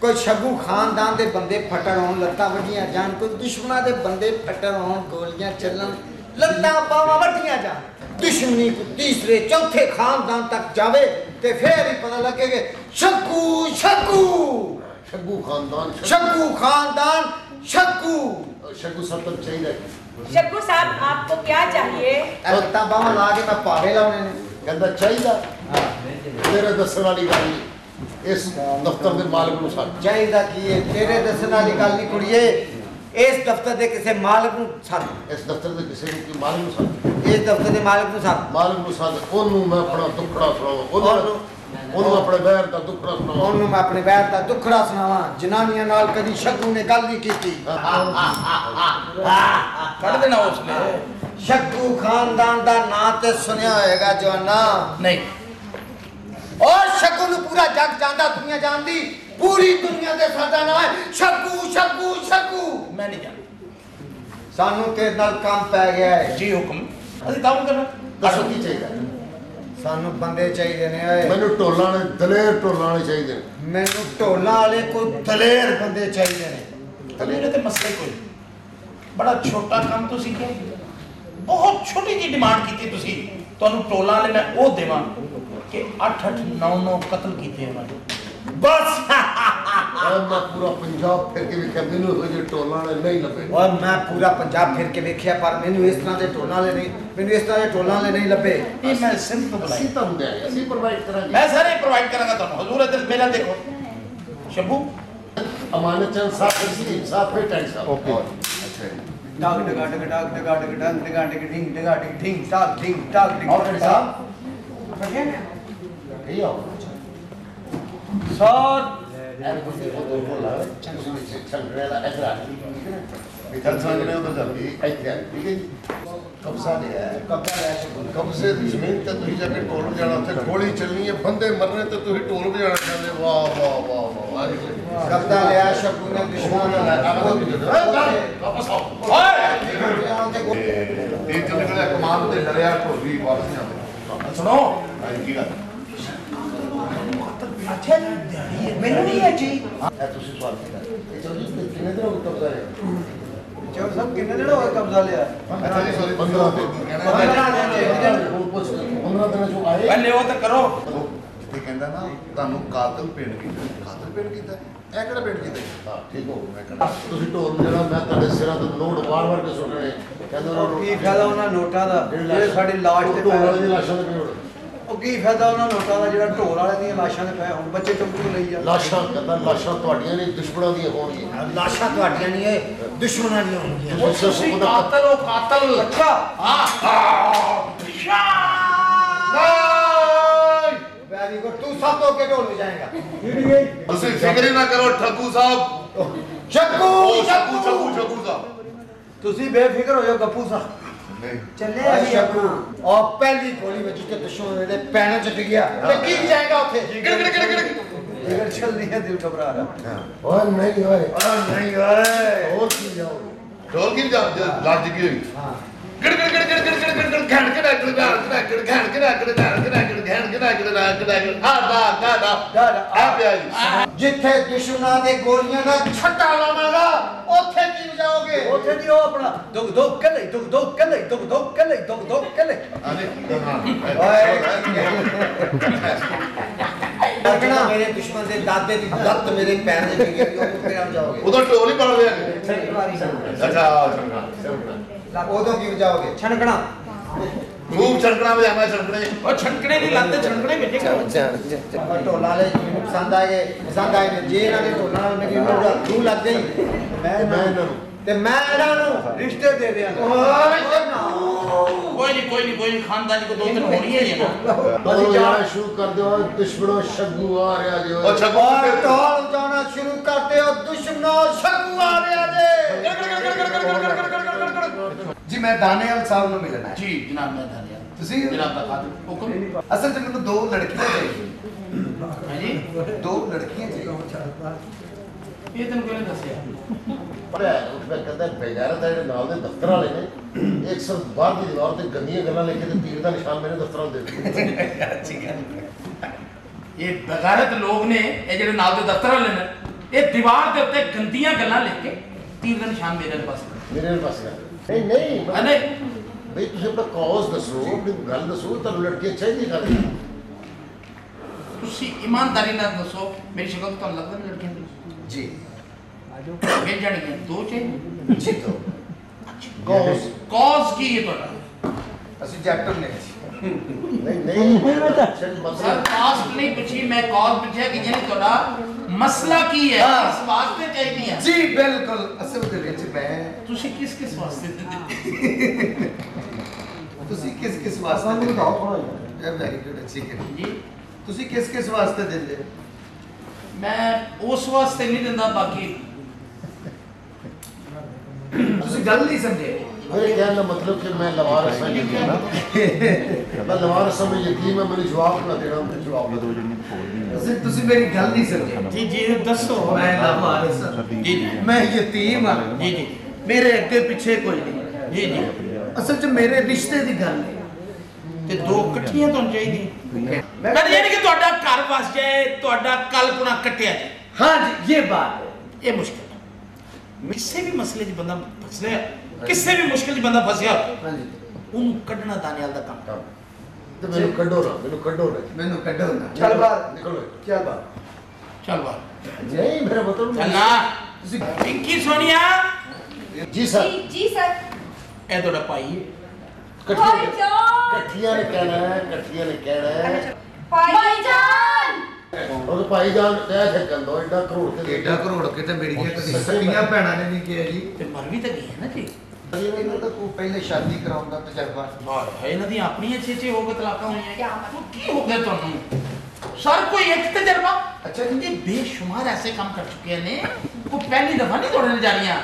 ਕੋਈ ਸ਼ੱਗੂ ਖਾਨਦਾਨ ਦੇ ਬੰਦੇ ਫਟਣ ਆਉਣ ਲੱਤਾਂ ਵੱਡੀਆਂ ਜਾਣ ਕੋਈ ਦੁਸ਼ਮਣਾਂ ਦੇ ਬੰਦੇ ਫਟਣ ਆਉਣ ਗੋਲੀਆਂ ਚੱਲਣ। ਲੱਤਾਂ ਬਾਹਾਂ ਵੱਡੀਆਂ ਜਾ ਦੁਸ਼ਮਣੀ ਕੋ ਤੀਸਰੇ ਚੌਥੇ ਖਾਨਦਾਨ ਤੱਕ ਜਾਵੇ ਤੇ ਫੇਰ ਹੀ ਪਤਾ ਲੱਗੇਗਾ ਸ਼ੱਕੂ ਸ਼ੱਕੂ। ਸ਼ੱਕੂ ਖਾਨਦਾਨ ਸ਼ੱਕੂ। ਖਾਨਦਾन ਸ਼ੱਕੂ। ਸ਼ੱਕੂ ਸਭ ਤੋਂ ਚਾਹੀਦਾ ਸ਼ੱਕੂ ਸਾਹਿਬ ਆਪਕੋ ਕੀ ਚਾਹੀਏ? ਲੱਤਾਂ ਬਾਹਾਂ ਲਾ ਕੇ ਮੈਂ ਪਾਵੇ ਲਾਉਣੇ ਨੇ। ਕਹਿੰਦਾ ਚਾਹੀਦਾ। ਤੇਰੇ ਦੱਸਣ ਵਾਲੀ ਗੱਲ ਨਹੀਂ। ਇਸ ਦਫ਼ਤਰ ਦੇ ਮਾਲਕ ਨੂੰ ਸਾਡਾ ਚਾਹੀਦਾ ਕੀ ਹੈ? ਤੇਰੇ ਦੱਸਣ ਵਾਲੀ ਗੱਲ ਨਹੀਂ ਕੁੜੀਏ। ਇਸ ਦਫ਼ਤਰ ਦੇ ਕਿਸੇ ਮਾਲਕ ਨੂੰ ਸੱਦ। ਇਸ ਦਫ਼ਤਰ ਦੇ ਕਿਸੇ ਨੂੰ ਕੀ ਮਾਲਕ ਨੂੰ ਸੱਦ? ਇਸ ਦਫ਼ਤਰ ਦੇ ਮਾਲਕ ਨੂੰ ਸੱਦ। ਮਾਲਕ ਨੂੰ ਸੱਦ। ਉਹਨੂੰ ਮੈਂ ਆਪਣਾ ਦੁੱਖੜਾ ਸੁਣਾਵਾਂ। ਉਹਨੂੰ ਉਹਨੂੰ ਆਪਣੇ ਬਹਿਰ ਦਾ ਦੁੱਖੜਾ ਸੁਣਾਵਾਂ। ਉਹਨੂੰ ਮੈਂ ਆਪਣੇ ਬੈਠ ਦਾ ਦੁੱਖੜਾ ਸੁਣਾਵਾਂ। ਜਨਾਨੀਆਂ ਨਾਲ ਕਦੀ ਸ਼ੱਗੂ ਨੇ ਗੱਲ ਨਹੀਂ ਕੀਤੀ। ਕੱਢ ਦੇਣਾ ਉਸਨੇ। ਸ਼ੱਗੂ ਖਾਨਦਾਨ ਦਾ ਨਾਂ ਤੇ ਸੁਣਿਆ ਹੋਏਗਾ ਜਵਾਨਾ। ਨਹੀਂ। ਔਰ ਸ਼ੱਗੂ ਨੂੰ ਪੂਰਾ ਜੱਗ ਜਾਣਦਾ ਦੁਨੀਆ ਜਾਣਦੀ। ਪੂਰੀ ਦੁਨੀਆ ਦੇ ਸਾਡਾ ਨਾਮ ਹੈ ਸ਼ੱਗੂ ਸ਼ੱਗੂ ਸ਼ੱਗੂ। ਮੈਂ ਨਹੀਂ ਜਾਣਦਾ। ਸਾਨੂੰ ਤੇਰੇ ਨਾਲ ਕੰਮ ਪੈ ਗਿਆ ਹੈ। ਜੀ ਹੁਕਮ। ਅਸੀਂ ਕੰਮ ਕਰਨਾ। ਦੱਸੋ ਕੀ ਚਾਹੀਦਾ ਸਾਨੂੰ ਬੰਦੇ ਚਾਹੀਦੇ ਨੇ ਓਏ। ਮੈਨੂੰ ਟੋਲਾਂ ਵਾਲੇ ਦਲੇਰ ਟੋਲਾਂ ਵਾਲੇ ਚਾਹੀਦੇ ਨੇ। ਮੈਨੂੰ ਢੋਲਾਂ ਵਾਲੇ ਕੋਈ ਦਲੇਰ ਬੰਦੇ ਚਾਹੀਦੇ ਨੇ। ਤਲੇ ਤੇ ਮਸਲੇ ਕੋਈ ਬੜਾ ਛੋਟਾ ਕੰਮ ਤੁਸੀਂ ਕਿਹਾ। ਬਹੁਤ ਛੋਟੀ ਜੀ ਡਿਮਾਂਡ ਕੀਤੀ ਤੁਸੀਂ। ਤੁਹਾਨੂੰ ਟੋਲਾਂ ਵਾਲੇ ਮੈਂ ਉਹ ਦੇਵਾਂ ਕਿ 8 8 9 9 ਕਤਲ ਕੀਤੇ ਉਹਨਾਂ ਨੇ ਬਸ ਓਏ ਮੈਂ ਪੂਰਾ ਪੰਜਾਬ ਫਿਰ ਕੇ ਵੇਖਿਆ ਮੈਨੂੰ ਉਹ ਜਿਹੇ ਟੋਲਾਂ ਵਾਲੇ ਨਹੀਂ ਲੱਭੇ ਔਰ ਮੈਂ ਪੂਰਾ ਪੰਜਾਬ ਫਿਰ ਕੇ ਵੇਖਿਆ ਪਰ ਮੈਨੂੰ ਇਸ ਤਰ੍ਹਾਂ ਦੇ ਟੋਲਾਂ ਵਾਲੇ ਨਹੀਂ ਮੈਨੂੰ ਇਸ ਤਰ੍ਹਾਂ ਦੇ ਟੋਲਾਂ ਵਾਲੇ ਨਹੀਂ ਲੱਭੇ ਇਹ ਮੈਂ ਸਿੰਧ ਤੋਂ ਬੁਲਾਇਆ ਅਸੀਂ ਤੁਹਾਨੂੰ ਦੇ ਆਏ ਅਸੀਂ ਪ੍ਰੋਵਾਈਡ ਕਰਾਂਗੇ ਮੈਂ ਸਾਰੇ ਪ੍ਰੋਵਾਈਡ ਕਰਾਂਗਾ ਤੁਹਾਨੂੰ ਹਜ਼ੂਰ ਇਧਰ ਮੇਲਾ ਦੇਖੋ ਸ਼ੰਭੂ ਅਮਾਨਤ ਚੰਦ ਸਾਹਿਬ ਜੀ ਸਾਹਿਬ ਫਿਰ ਟੈਂਕ ਸਾਹਿਬ ਓਕੇ ਅੱਛਾ ਡਾਗ ਡਗਾ ਡਗਾ ਡਾਗ ਡਗਾ ਡਗਾ ਡੰਗ ਡਗਾ ਡਗ ਡਿੰਗ ਡਗਾ ਡਿੰਗ ਡਿੰਗ ਡਾਗ ਡਿੰਗ ਡਾਗ ਡਿੰਗ ਸਾਹਿਬ ਠੀਕ ਹੈ ਇਹ ਆਓ ਜੀ ਕਬਜ਼ਾ ਲਿਆ ਹੈ ਕਬਜ਼ਾ ਲਿਆ ਸ਼ਕੂਨ ਕਬਜ਼ੇ ਦੀ ਜ਼ਮੀਨ ਤੇ ਤੁਸੀਂ ਜਾ ਕੇ ਢੋਲ ਵਜਾਣਾ ਉੱਥੇ ਗੋਲੀ ਚੱਲਣੀ ਹੈ ਬੰਦੇ ਮਰਨੇ ਤੇ ਤੁਸੀਂ ਢੋਲ ਵਜਾਣਾ ਚਾਹੁੰਦੇ ਵਾਹ ਵਾਹ ਵਾਹ ਵਾਹ ਵਾਹ ਕਬਜ਼ਾ ਲਿਆ ਸ਼ਕੂਨ ਨੇ ਦੁਸ਼ਮਣ ਵਾਪਸ ਆਓ ਓਏ ਤੇ ਤੇ ਨਿਕਲਿਆ ਕਮਾਨ ਤੇ ਡਰਿਆ ਢੋਲੀ ਵਾਪਸ ਆਉਂਦੇ। ਸੁਣੋ। ਹਾਂ ਕੀ ਗੱਲ? ਅੱਛਾ ਜੀ ਮੈਨੂੰ ਨਹੀਂ ਹੈ ਜੀ ਇਹ ਤੁਸੀਂ ਸਵਾਲ ਕੀਤਾ ਇਹ ਚਲੋ ਜੀ ਕਿੰਨੇ ਦਿਨ ਹੋ ਗਏ ਕਬਜ਼ਾ ਲਿਆ ਚੌਕ ਸਾਹਿਬ ਕਿੰਨੇ ਦਿਨ ਹੋਏ ਕਬਜ਼ਾ ਲਿਆ ਅੱਛਾ ਜੀ ਸੌਰੀ 15 ਦਿਨ ਕਹਿਣਾ ਹੁਣ ਪੁੱਛ 15 ਦਿਨਾਂ ਚੋਂ ਆਏ ਪਹਿਲੇ ਉਹ ਤਾਂ ਕਰੋ ਤੇ ਕਹਿੰਦਾ ਨਾ ਤੁਹਾਨੂੰ ਕਾਤਲ ਪਿੰਡ ਕੀਤਾ ਕਾਤਲ ਪਿੰਡ ਕੀਤਾ ਇਹ ਕਿਹੜਾ ਪਿੰਡ ਕੀਤਾ ਹਾਂ ਠੀਕ ਹੋ ਮੈਂ ਕਹਿੰਦਾ ਤੁਸੀਂ ਢੋਲ ਜਿਹੜਾ ਮੈਂ ਤੁਹਾਡੇ ਸਿਰਾਂ ਤੋਂ ਨੋਟ ਵਾਰ-ਵਾਰ ਕੇ ਸੁਣਨੇ ਕਹਿੰਦਾ ਉਹਨਾਂ ਨੂੰ ਕੀ ਫਾਇਦਾ ਉਹਨਾਂ ਨੋਟਾਂ ਦਾ ਜਿਹੜੇ ਸਾਡੀ ਲਾਸ਼ ਤੇ ਢੋਲ ਦੀ ਲਾਸ਼ਾਂ ਦੇ ਪਿਓ ਉਹ ਕੀ ਫਾਇਦਾ ਉਹਨਾਂ ਨੋਟਾਂ ਦਾ ਜਿਹੜਾ ਢੋਲ ਵਾਲੇ ਦੀਆਂ ਲਾਸ਼ਾਂ ਦੇ ਪਏ ਹੁਣ ਬੱਚੇ ਚੁੱਕ ਕੇ ਲਈ ਜਾ ਲਾਸ਼ਾਂ ਕਹਿੰਦਾ ਲਾਸ਼ਾਂ ਤੁਹਾਡੀਆਂ ਨਹੀਂ ਦੁਸ਼ਮਣਾਂ ਦੀਆਂ ਹੋਣਗੀਆਂ। ਲਾਸ਼ਾਂ ਤੁਹਾਡੀਆਂ ਨਹੀਂ ਇਹ ਦੁਸ਼ਮਣਾਂ ਦੀਆਂ ਹੋਣਗੀਆਂ। ਉਹ ਤੁਸੀਂ ਕਾਤਲ ਹੋ ਕਾਤਲ। ਅੱਛਾ। ਹਾਂ। ਨਹੀਂ ਵੈਰੀ ਗੁੱਡ ਤੂੰ ਸਭ ਤੋਂ ਅੱਗੇ ਢੋਲ ਵਜਾਏਗਾ। ਤੁਸੀਂ ਫਿਕਰ ਹੀ ਨਾ ਕਰੋ ਠੱਗੂ ਸਾਹਿਬ। ਚੱਕੂ ਉਹ ਠੱਗੂ ਠੱਗੂ ਠੱਗੂ ਸਾਹਿਬ। ਤੁਸੀਂ ਬੇਫਿਕਰ ਹੋ ਜਾਓ ਗੱਪੂ ਸਾਹਿਬ। ਨਹੀਂ ਚੱਲੇ ਆ ਸ਼ਕੂ ਉਹ ਪਹਿਲੀ ਗੋਲੀ ਵੱਜੀ ਤੇ ਦੁਸ਼ਮਣ ਦੇ ਪੈਰਾਂ 'ਚ ਡਿੱਗਿਆ ਤੇ ਕੀ ਵਜਾਏਗਾ ਉੱਥੇ ਕਿੜ ਕਿੜ ਕਿੜ ਕਿੜ ਫਿਕਰ ਚੱਲ ਨਹੀਂ ਹੈ ਦਿਲ ਘਬਰਾ ਰਿਹਾ ਓਏ ਨਹੀਂ ਓਏ ਓ ਨਹੀਂ ਓਏ ਹੋਰ ਕੀ ਜਾਓ ਢੋਲ ਕੀ ਜਾ ਲੱਜ ਗਈ ਹੋਈ ਗੜ ਦਾ ਦਾ ਦਾ ਦਾ ਦਾ ਜਿੱਥੇ ਦੁਸ਼ਮਣਾਂ ਦੇ ਗੋਲੀਆਂ ਦਾ ਛੱਟਾ ਲਾਵਾਂਗਾ ਉੱਥੇ ਕੀ ਵਜਾਓਗੇ ਉੱਥੇ ਦੀ ਉਹ ਆਪਣਾ। ਦੁਗ ਦੁਗ ਕੱਲੇ ਦੁਗ ਦੁਗ ਕੱਲੇ ਦੁਗ ਦੁਗ ਕੱਲੇ ਦੁਗ ਦੁਗ ਕੱਲੇ ਦੇ ਲੱਗਣਾ ਮੇਰੇ ਦੁਸ਼ਮਣ ਦੇ ਦਾਦੇ ਦੀ ਲੱਤ ਮੇਰੇ ਪੈਰ 'ਚ ਡਿੱਗੀ ਉਹ ਕਿੱਥੇ ਆ ਜਾਓਗੇ। ਉਦੋਂ ਢੋਲ ਹੀ ਪੜ ਲਿਆ। ਅੱਛਾ ਚੰਗਾ। ਉਦੋਂ ਕੀ ਵਜਾਓਗੇ ਛਣਕਣਾ ਖੂਬ ਛੜਕਣਾ ਵਜਾਣਾ ਛੜਕਣੇ ਉਹ ਛਣਕਣੇ ਦੀ ਲੱਤ ਛਣਕਣੇ ਵਿੱਚ ਪਰ ਢੋਲਾਂ ਵਾਲੇ ਮੈਨੂੰ ਪਸੰਦ ਆਏ ਪਸੰਦ ਆਏ ਨੇ ਜੇ ਇਹਨਾਂ ਦੇ ਢੋਲਾਂ ਨਾਲ ਮੇਰੀ ਉਹਦਾ ਰੂ ਲੱਗ ਗਈ ਮੈਂ ਮੈਂ ਇਹਨਾਂ ਨੂੰ ਤੇ ਮੈਂ ਇਹਨਾਂ ਨੂੰ ਰਿਸ਼ਤੇ ਦੇ ਦਿਆਂਗਾ ਓਏ ਨਾ ਕੋਈ ਨਹੀਂ ਕੋਈ ਨਹੀਂ ਕੋਈ ਨਹੀਂ ਖਾਨਦਾਨੀ ਕੋ ਦੋ ਤਿੰਨ ਹੋਣੀ ਹੈ ਨਾ ਢੋਲ ਵਜਾਣਾ ਸ਼ੁਰੂ ਕਰ ਦਿਓ ਦੁਸ਼ਮਣੋ ਸ਼ਗੂ ਆ ਰਿਹਾ ਜੀ ਉਹ ਸ਼ਗੂ ਔਰ ਢੋਲ ਵਜਾਉਣਾ ਸ਼ੁਰੂ ਕਰ ਦਿਓ ਦੁਸ਼ਮਣੋ ਸ਼ਗੂ ਆ ਰਿਹਾ ਜੇ ਜੀ ਮੈਂ ਦਾਨੇਵਾਲ ਸਾਹਿਬ ਨੂੰ ਮਿਲਣਾ ਹੈ। ਜੀ ਜਨਾਬ ਮੈਂ ਧੰਨਵਾਦ ਤੁਸੀਂ? ਜਨਾਬ ਦਾ ਖਾਤਰ। ਹੁਕਮ? ਅਸਲ 'ਚ ਮੈਨੂੰ ਦੋ ਲੜਕੀਆਂ ਚਾਹੀਦੀਆਂ। ਹੈ ਜੀ? ਦੋ ਲੜਕੀਆਂ ਚਾਹੀਦੀਆਂ। ਇਹ ਤੈਨੂੰ ਕਿਹਨੇ ਦੱਸਿਆ? ਪੜਿਆ ਉਹ ਮੈਂ ਕਹਿੰਦਾ ਬੇਗੈਰਤ ਹੈ ਜਿਹੜੇ ਨਾਲ ਦੇ ਦਫ਼ਤਰ ਵਾਲੇ ਨੇ। ਇੱਕ ਸਿਰਫ ਬਾਹਰ ਦੀ ਦੀਵਾਰ ਤੇ ਗੰਦੀਆਂ ਗੱਲਾਂ ਲਿਖ ਕੇ ਤੇ ਤੀਰ ਦਾ ਨਿਸ਼ਾਨ ਮੇਰੇ ਦਫ਼ਤਰਾਂ ਗੱਲ ਇਹ ਬਗਾਰਤ ਲੋਕ ਨੇ ਇਹ ਜਿਹੜੇ ਨਾਲ ਦੇ ਦਫ਼ਤਰ ਵਾਲੇ ਨੇ ਇਹ ਦੀਵਾਰ ਦੇ ਉੱਤੇ ਗੰਦੀਆਂ ਗੱਲਾਂ ਲਿਖ ਕੇ ਤੀਰ ਦਾ ਨਿਸ਼ਾਨ ਮੇਰੇ ਪਾਸ। ਮੇਰੇ ਪਾਸ ਕਰ ਨਹੀਂ ਨਹੀਂ ਆ ਨਹੀਂ ਬਈ ਤੁਸੀਂ ਆਪਣਾ ਕੌਜ਼ ਦੱਸੋ ਆਪਣੀ ਗੱਲ ਦੱਸੋ ਤੁਹਾਨੂੰ ਲੜਕੀ ਚਾਹੀਦੀ ਗੱਲ ਤੁਸੀਂ ਇਮਾਨਦਾਰੀ ਨਾਲ ਦੱਸੋ ਮੇਰੀ ਸ਼ਕਲ ਤੋਂ ਤੁਹਾਨੂੰ ਲੱਗਦਾ ਨਹੀਂ ਲੜਕੀਆਂ ਦੀ ਜੀ ਮਿਲ ਜਾਣਗੀਆਂ ਦੋ ਚਾਹੀਦੀਆਂ ਜੀ ਦੋ ਕੌਜ਼ ਕੌਜ਼ ਕੀ ਹੈ ਤੁਹਾਡਾ ਅਸੀਂ ਜੈਕਟਰ ਨੇ ਨਹੀਂ ਨਹੀਂ ਸਰ ਮਸਲਾ ਕਾਸਟ ਨਹੀਂ ਪੁੱਛੀ ਮੈਂ ਕੌਜ਼ ਪੁੱਛਿਆ ਕਿ ਯਾਨੀ ਤੁਹਾਡਾ ਮਸਲਾ ਕੀ ਹੈ ਹਾਂ। ਕਿਸ ਵਾਸਤੇ ਚਾਹੀਦੀ ਹੈ ਜੀ ਬਿਲਕੁਲ ਅਸਲ ਦੇ ਵਿੱਚ ਮੈਂ ਤੁਸੀਂ ਕਿਸ ਕਿਸ ਵਾਸਤੇ ਦਿੰਦੇ ਤੁਸੀਂ ਕਿਸ ਕਿਸ ਵਾਸਤੇ ਸਾਨੂੰ ਬਤਾਓ ਥੋੜਾ ਜਿਹਾ ਇਹ ਵੈਰੀ ਗੁੱਡ ਅੱਛੀ ਗੱਲ ਜੀ ਤੁਸੀਂ ਕਿਸ ਕਿਸ ਵਾਸਤੇ ਦਿੰਦੇ ਮੈਂ ਉਸ ਵਾਸਤੇ ਨਹੀਂ ਦਿੰਦਾ ਬਾਕੀ ਤੁਸੀਂ ਗੱਲ ਨਹੀਂ ਸਮਝੇ ਮੇਰੇ ਕਹਿਣ ਦਾ ਮਤਲਬ ਕਿ ਮੈਂ ਲਵਾਰਸ ਹਾਂ ਯਤੀਮ ਹਾਂ ਮੈਂ ਲਵਾਰਸ ਹਾਂ ਮੈਂ ਯਤੀਮ ਹਾਂ ਮੈਨੂੰ ਜਵਾਬ ਨਾ ਦੇਣਾ ਮੈਂ ਜਵਾਬ ਨਾ ਦੋ ਤੁਸੀਂ ਤੁਸੀਂ ਮੇਰੀ ਗੱਲ ਨਹੀਂ ਸਮਝੇ ਜੀ ਜੀ ਦੱਸੋ ਮੈਂ ਨਾ ਵਾਰਿਸ ਹਾਂ। ਜੀ ਜੀ ਮੈਂ ਯਤੀਮ ਹਾਂ ਜੀ ਜੀ ਮੇਰੇ ਅੱਗੇ ਪਿੱਛੇ ਕੋਈ ਨਹੀਂ ਜੀ ਜੀ ਅਸਲ 'ਚ ਮੇਰੇ ਰਿਸ਼ਤੇ ਦੀ ਗੱਲ ਹੈ ਤੇ ਦੋ ਇਕੱਠੀਆਂ ਤੁਹਾਨੂੰ ਚਾਹੀਦੀਆਂ ਪਰ ਯਾਨੀ ਕਿ ਤੁਹਾਡਾ ਘਰ ਵਸ ਜਾਏ ਤੁਹਾਡਾ ਕਲਪਨਾ ਕੱਟਿਆ ਜਾਏ हाँ जी ये बात है ਇਹ ਮੁਸ਼ਕਲ ਹੈ ਕਿਸੇ ਵੀ ਮਸਲੇ 'ਚ ਬੰਦਾ ਫਸਿਆ ਕਿਸੇ ਵੀ ਮੁਸ਼ਕਲ 'ਚ ਬੰਦਾ ਫਸਿਆ हाँ जी ਉਹਨੂੰ ਕੱਢਣਾ ਦਾਨਿਆਲ ਦਾ ਕੰਮ ਕੰਮ ਤੇ ਮੈਨੂੰ ਕੱਢੋ ਨਾ ਮੈਨੂੰ ਕੱਢੋ ਨਾ मैनू कड्डो ना ਚੱਲ ਬਾਹਰ ਨਿਕਲੋ क्या बात ਚੱਲ ਬਾਹਰ ਨਹੀਂ ਮੇਰਾ ਮਤਲਬ ਚੱਲਣਾ ਤੁਸੀਂ ਪਿੰਕੀ ਸੋਨੀਆ ਜੀ ਸਰ। ਜੀ ਸਰ। ਇਹ ਤੁਹਾਡਾ ਭਾਈ ਹੈ। ਇਕੱਠੀਆਂ ਇਕੱਠੀਆਂ ਨੇ ਕਹਿਣਾ ਹੈ ਇਕੱਠੀਆਂ ਨੇ ਕਹਿਣਾ ਹੈ। ਭਾਈਜਾਨ ਉਹ ਭਾਈ ਜਾਨ ਕਹਿ ਥੇ ਕੰਦੋ ਐਡਾ ਕਰੋੜ ਤੇ ਏਡਾ ਕਰੋੜ ਕਿਤੇ ਮੇਰੀਆਂ ਕਦੀ ਸਕੀਆਂ ਭੈਣਾਂ ਨੇ ਨਹੀਂ ਕਿਹਾ ਜੀ। ਤੇ ਮਰ ਵੀ ਤਾਂ ਗਈ ਹੈ ਨਾ ਜੀ। ਇਹਨਾਂ ਤਾਂ ਤੂੰ ਪਹਿਲੇ ਸ਼ਾਦੀ ਕਰਾਉਣ ਦਾ ਤਜਰਬਾ ਹੈ ਇਹਨਾਂ ਦੀਆਂ ਆਪਣੀਆਂ ਛੇ ਛੇ ਹੋ ਗਏ ਤਲਾਕਾਂ ਹੋਈਆਂ। ਕੀ ਮਤਲਬ? ਕੀ ਹੋ ਗਿਆ ਤੁਹਾਨੂੰ? ਸਰ ਕੋਈ ਇੱਕ ਤਜਰਬਾ? ਅੱਛਾ ਜੀ। ਇਹ ਬੇਸ਼ੁਮਾਰ ਐਸੇ ਕੰਮ ਕਰ ਚੁੱਕੇ ਨੇ। ਉਹ ਪਹਿਲੀ ਦਫਾ ਨਹੀਂ ਤੋੜਨ ਜਾ ਰਹੀਆਂ।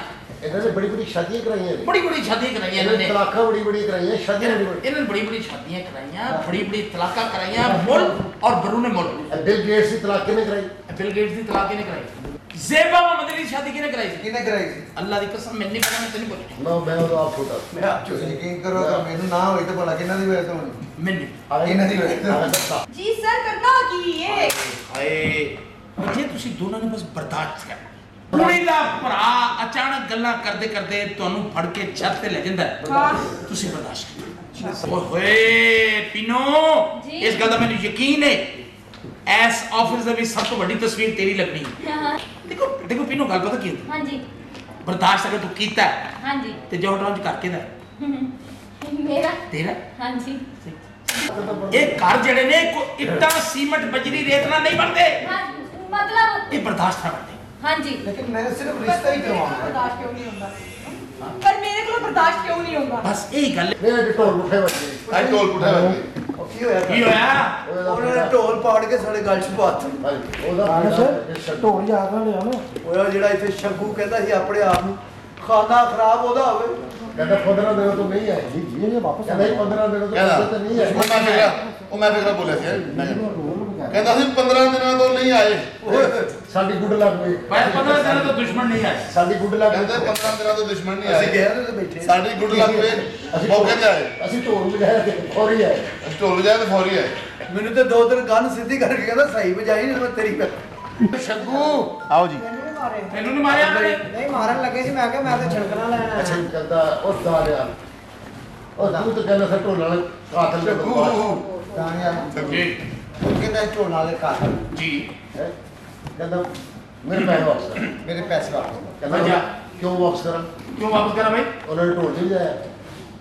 ਇਹਨਾਂ ਨੇ ਬੜੀ ਬੜੀ ਸ਼ਾਦੀਆਂ ਕਰਾਈਆਂ ਨੇ। ਬੜੀ ਬੜੀ ਸ਼ਾਦੀਆਂ ਕਰਾਈਆਂ ਇਹਨਾਂ ਨੇ। ਤਲਾਕਾਂ ਬੜੀ ਬੜੀ ਕਰਾਈਆਂ ਸ਼ਾਦੀਆਂ ਬੜੀ ਬੜੀ। ਇਹਨਾਂ ਨੇ ਬੜੀ ਬੜੀ ਸ਼ਾਦੀਆਂ ਕਰਾਈਆਂ ਬੜੀ ਬੜੀ ਤਲਾਕਾਂ ਕਰਾਈਆਂ ਮੁੱਲ ਔਰ ਬਰੂਨੇ ਮੁੱਲ। ਬਿਲ ਗੇਟਸ ਦੀ ਤਲਾਕ ਕਿਹਨੇ ਕਰਾਈ? ਬਿਲ ਗੇਟਸ ਦੀ ਤਲਾਕ ਕਿਹਨੇ ਕਰਾਈ? ਜ਼ੇਬਾ ਮੁਹੰਮਦ ਦੀ ਸ਼ਾਦੀ ਕਿਹਨੇ ਕਰਾਈ ਸੀ? ਕਿਹਨੇ ਕਰਾਈ ਸੀ? ਅੱਲਾ ਦੀ ਕਸਮ ਮੈਨੂੰ ਨਹੀਂ ਪਤਾ ਮੈਂ ਤੈਨੂੰ ਪੁੱਛ ਮੈਂ ਮੈਂ ਉਹਦਾ ਆਪ ਛੋਟਾ ਮੈਂ ਆਪ ਚੋਂ ਯਕੀਨ ਕਰੋ ਤਾਂ ਮੈਨੂੰ ਨਾ ਹੋਈ ਤਾਂ ਭਲਾ ਕਿਹਨਾਂ ਦੀ ਵਜ੍ਹਾ ਤੋਂ ਹੋਣੀ? ਮੈਨੂੰ ਇਹਨਾਂ ਦੀ ਵਜ੍ਹਾ ਤੋਂ। ਜੀ ਸਰ ਕਰਨਾ ਕੀ ਹੈ ਹਾਏ ਜੇ ਤੁਸੀਂ ਦੋਨਾਂ ਨੇ ਬਸ ਬਰਦਾਸ਼ਤ ਕਰ ਕੁੜੀ ਦਾ ਭਰਾ ਅਚਾਨਕ ਗੱਲਾਂ ਕਰਦੇ ਕਰਦੇ ਤੁਹਾਨੂੰ ਫੜ ਕੇ ਛੱਤ ਤੇ ਲੈ ਜਾਂਦਾ ਤੁਸੀਂ ਬਰਦਾਸ਼ਤ ਕਰੋ। ਓਏ ਪਿਨੋ ਇਸ ਗੱਲ ਦਾ ਮੈਨੂੰ ਯਕੀਨ ਹੈ। ਐਸ ਆਫਿਸ ਦਾ ਸਭ ਤੋਂ ਵੱਡੀ ਤਸਵੀਰ ਤੇਰੀ ਲੱਗਣੀ ਹੈ। ਦੇਖੋ ਦੇਖੋ ਪਿਨੋ ਗੱਲ ਪਤਾ ਕੀ ਹੁੰਦੀ ਹਾਂਜੀ। ਬਰਦਾਸ਼ਤ ਅਗਰ ਤੂੰ ਕੀਤਾ ਹਾਂਜੀ। ਤੇ ਜੋ ਡਾਂਜ ਕਰਕੇ ਦਾ ਮੇਰਾ? ਤੇਰਾ? ਹਾਂਜੀ। ਇਹ ਘਰ ਜਿਹੜੇ ਨੇ ਕੋ ਇੱਟਾਂ ਸੀਮਟ ਬਜਰੀ ਰੇਤ ਨਾਲ ਨਹੀਂ ਬਣਦੇ। ਮਤਲਬ ਇਹ ਬਰਦਾਸ਼ਤ ਨਾ हाँ जी ਲੇਕਿਨ ਮੈਂ ਸਿਰਫ ਰਿਸ਼ਤਾ ਹੀ ਕਰਵਾਉਣਾ ਬਰਦਾਸ਼ਤ ਕਿਉਂ ਨਹੀਂ ਹੁੰਦਾ ਪਰ ਮੇਰੇ ਕੋਲ ਬਰਦਾਸ਼ਤ ਕਿਉਂ ਨਹੀਂ ਹੁੰਦਾ ਬਸ ਇਹ ਗੱਲ ਨਹੀਂ ਅੱਜ ਢੋਲ ਪੁੱਠੇ ਵੱਜੇ ਅੱਜ ਢੋਲ ਪੁੱਠੇ ਵੱਜੇ ਉਹ ਕੀ ਹੋਇਆ ਕੀ ਹੋਇਆ ਉਹਨਾਂ ਨੇ ਢੋਲ ਪਾੜ ਕੇ ਸਾਡੇ ਗਲ 'ਚ ਪਾਤਾ ਉਹਦਾ ਢੋਲ ਯਾਦ ਨਾਲ ਲਿਆ ਨਾ ਉਹ ਜਿਹੜਾ ਇੱਥੇ ਸ਼ੰਕੂ ਕਹਿੰਦਾ ਸੀ ਆਪਣੇ ਆਪ ਨੂੰ ਖਾਣਾ ਖਰਾਬ ਉਹਦਾ ਹੋਵੇ ਕਹਿੰਦਾ 15 ਦਿਨਾਂ ਤੋਂ ਨਹੀਂ ਆਏ ਜੀ ਜੀ ਇਹ ਵਾਪਸ ਕਹਿੰਦਾ 15 ਦਿਨਾਂ ਤੋਂ ਤਾਂ ਨਹੀਂ ਆਏ ਉਹ ਮੈਂ ਫਿਕਰਾ ਉਹ ਮੈਂ ਫਿਕਰਾ ਬੋਲਿਆ ਸੀ ਮੈਂ ਕਹਿੰਦਾ ਸੀ 15 ਦਿਨਾਂ ਤੋਂ ਨਹੀਂ ਆਏ। ਸਾਡੀ ਗੁੱਡ ਲੱਗ ਗਈ ਭਾਈ 15 ਦਿਨਾਂ ਤੋਂ ਦੁਸ਼ਮਣ ਨਹੀਂ ਆਏ। ਸਾਡੀ ਗੁੱਡ ਲੱਗ ਕਹਿੰਦੇ 15 ਦਿਨਾਂ ਤੋਂ ਦੁਸ਼ਮਣ ਨਹੀਂ ਅਸੀਂ ਆਏ। ਗਏ ਨਾ ਤੇ ਬੈਠੇ। ਸਾਡੀ ਗੁੱਡ ਲੱਗ ਅਸੀਂ ਮੌਕੇ ਤੇ ਆਏ। ਅਸੀਂ ਢੋਲ ਵਜਾਇਆ ਤੇ ਫੌਰੀ ਆਏ। ਅਸੀਂ ਢੋਲ ਜਾਏ ਤੇ ਫੌਰੀ ਆਏ। ਮੈਨੂੰ ਤੇ ਦੋ ਦਿਨ ਗੰਨ ਸਿੱਧੀ ਕਰਕੇ ਕਹਿੰਦਾ ਸਹੀ ਵਜਾਈ ਨਹੀਂ ਮੈਂ ਤੇਰੀ ਕਰ ਸ਼ੱਗੂ! ਆਓ ਜੀ। ਤੈਨੂੰ ਨਹੀਂ ਮਾਰਿਆ? ਨਹੀਂ ਮਾਰਨ ਲੱਗੇ ਸੀ। ਮੈਂ ਕਿਹਾ ਮੈਂ ਤਾਂ ਛਣਕਣਾ ਲੈਣਾ ਅੱਛਾ ਜੀ, ਕਹਿੰਦਾ ਉਹ ਦਾਲਿਆ ਉਹ ਤੂੰ ਤਾਂ ਕਹਿੰਦਾ ਢੋਲ ਨਾਲ ਕਾਤਲ ਦੇ ਸ਼ੱਗੂ! ਦਾਨਿਆ ਜੀ ਉਹ ਕਹਿੰਦਾ ਢੋਲ ਵਾਲੇ ਕਾਤਲ ਜੀ। ਹੈਂ? ਕਹਿੰਦਾ ਮੇਰੇ ਪੈਸੇ ਵਾਪਸ ਕਰ। ਮੇਰੇ ਪੈਸੇ ਵਾਪਸ ਕਹਿੰਦਾ ਅੱਛਾ। ਕਿਉਂ ਵਾਪਸ ਕਰਾਂ? ਕਿਉਂ ਵਾਪਸ ਕਰਾਂ ਭਾਈ ਉਹਨਾਂ ਨੇ ਢੋਲ ਨਹੀਂ ਵਜਾਇਆ।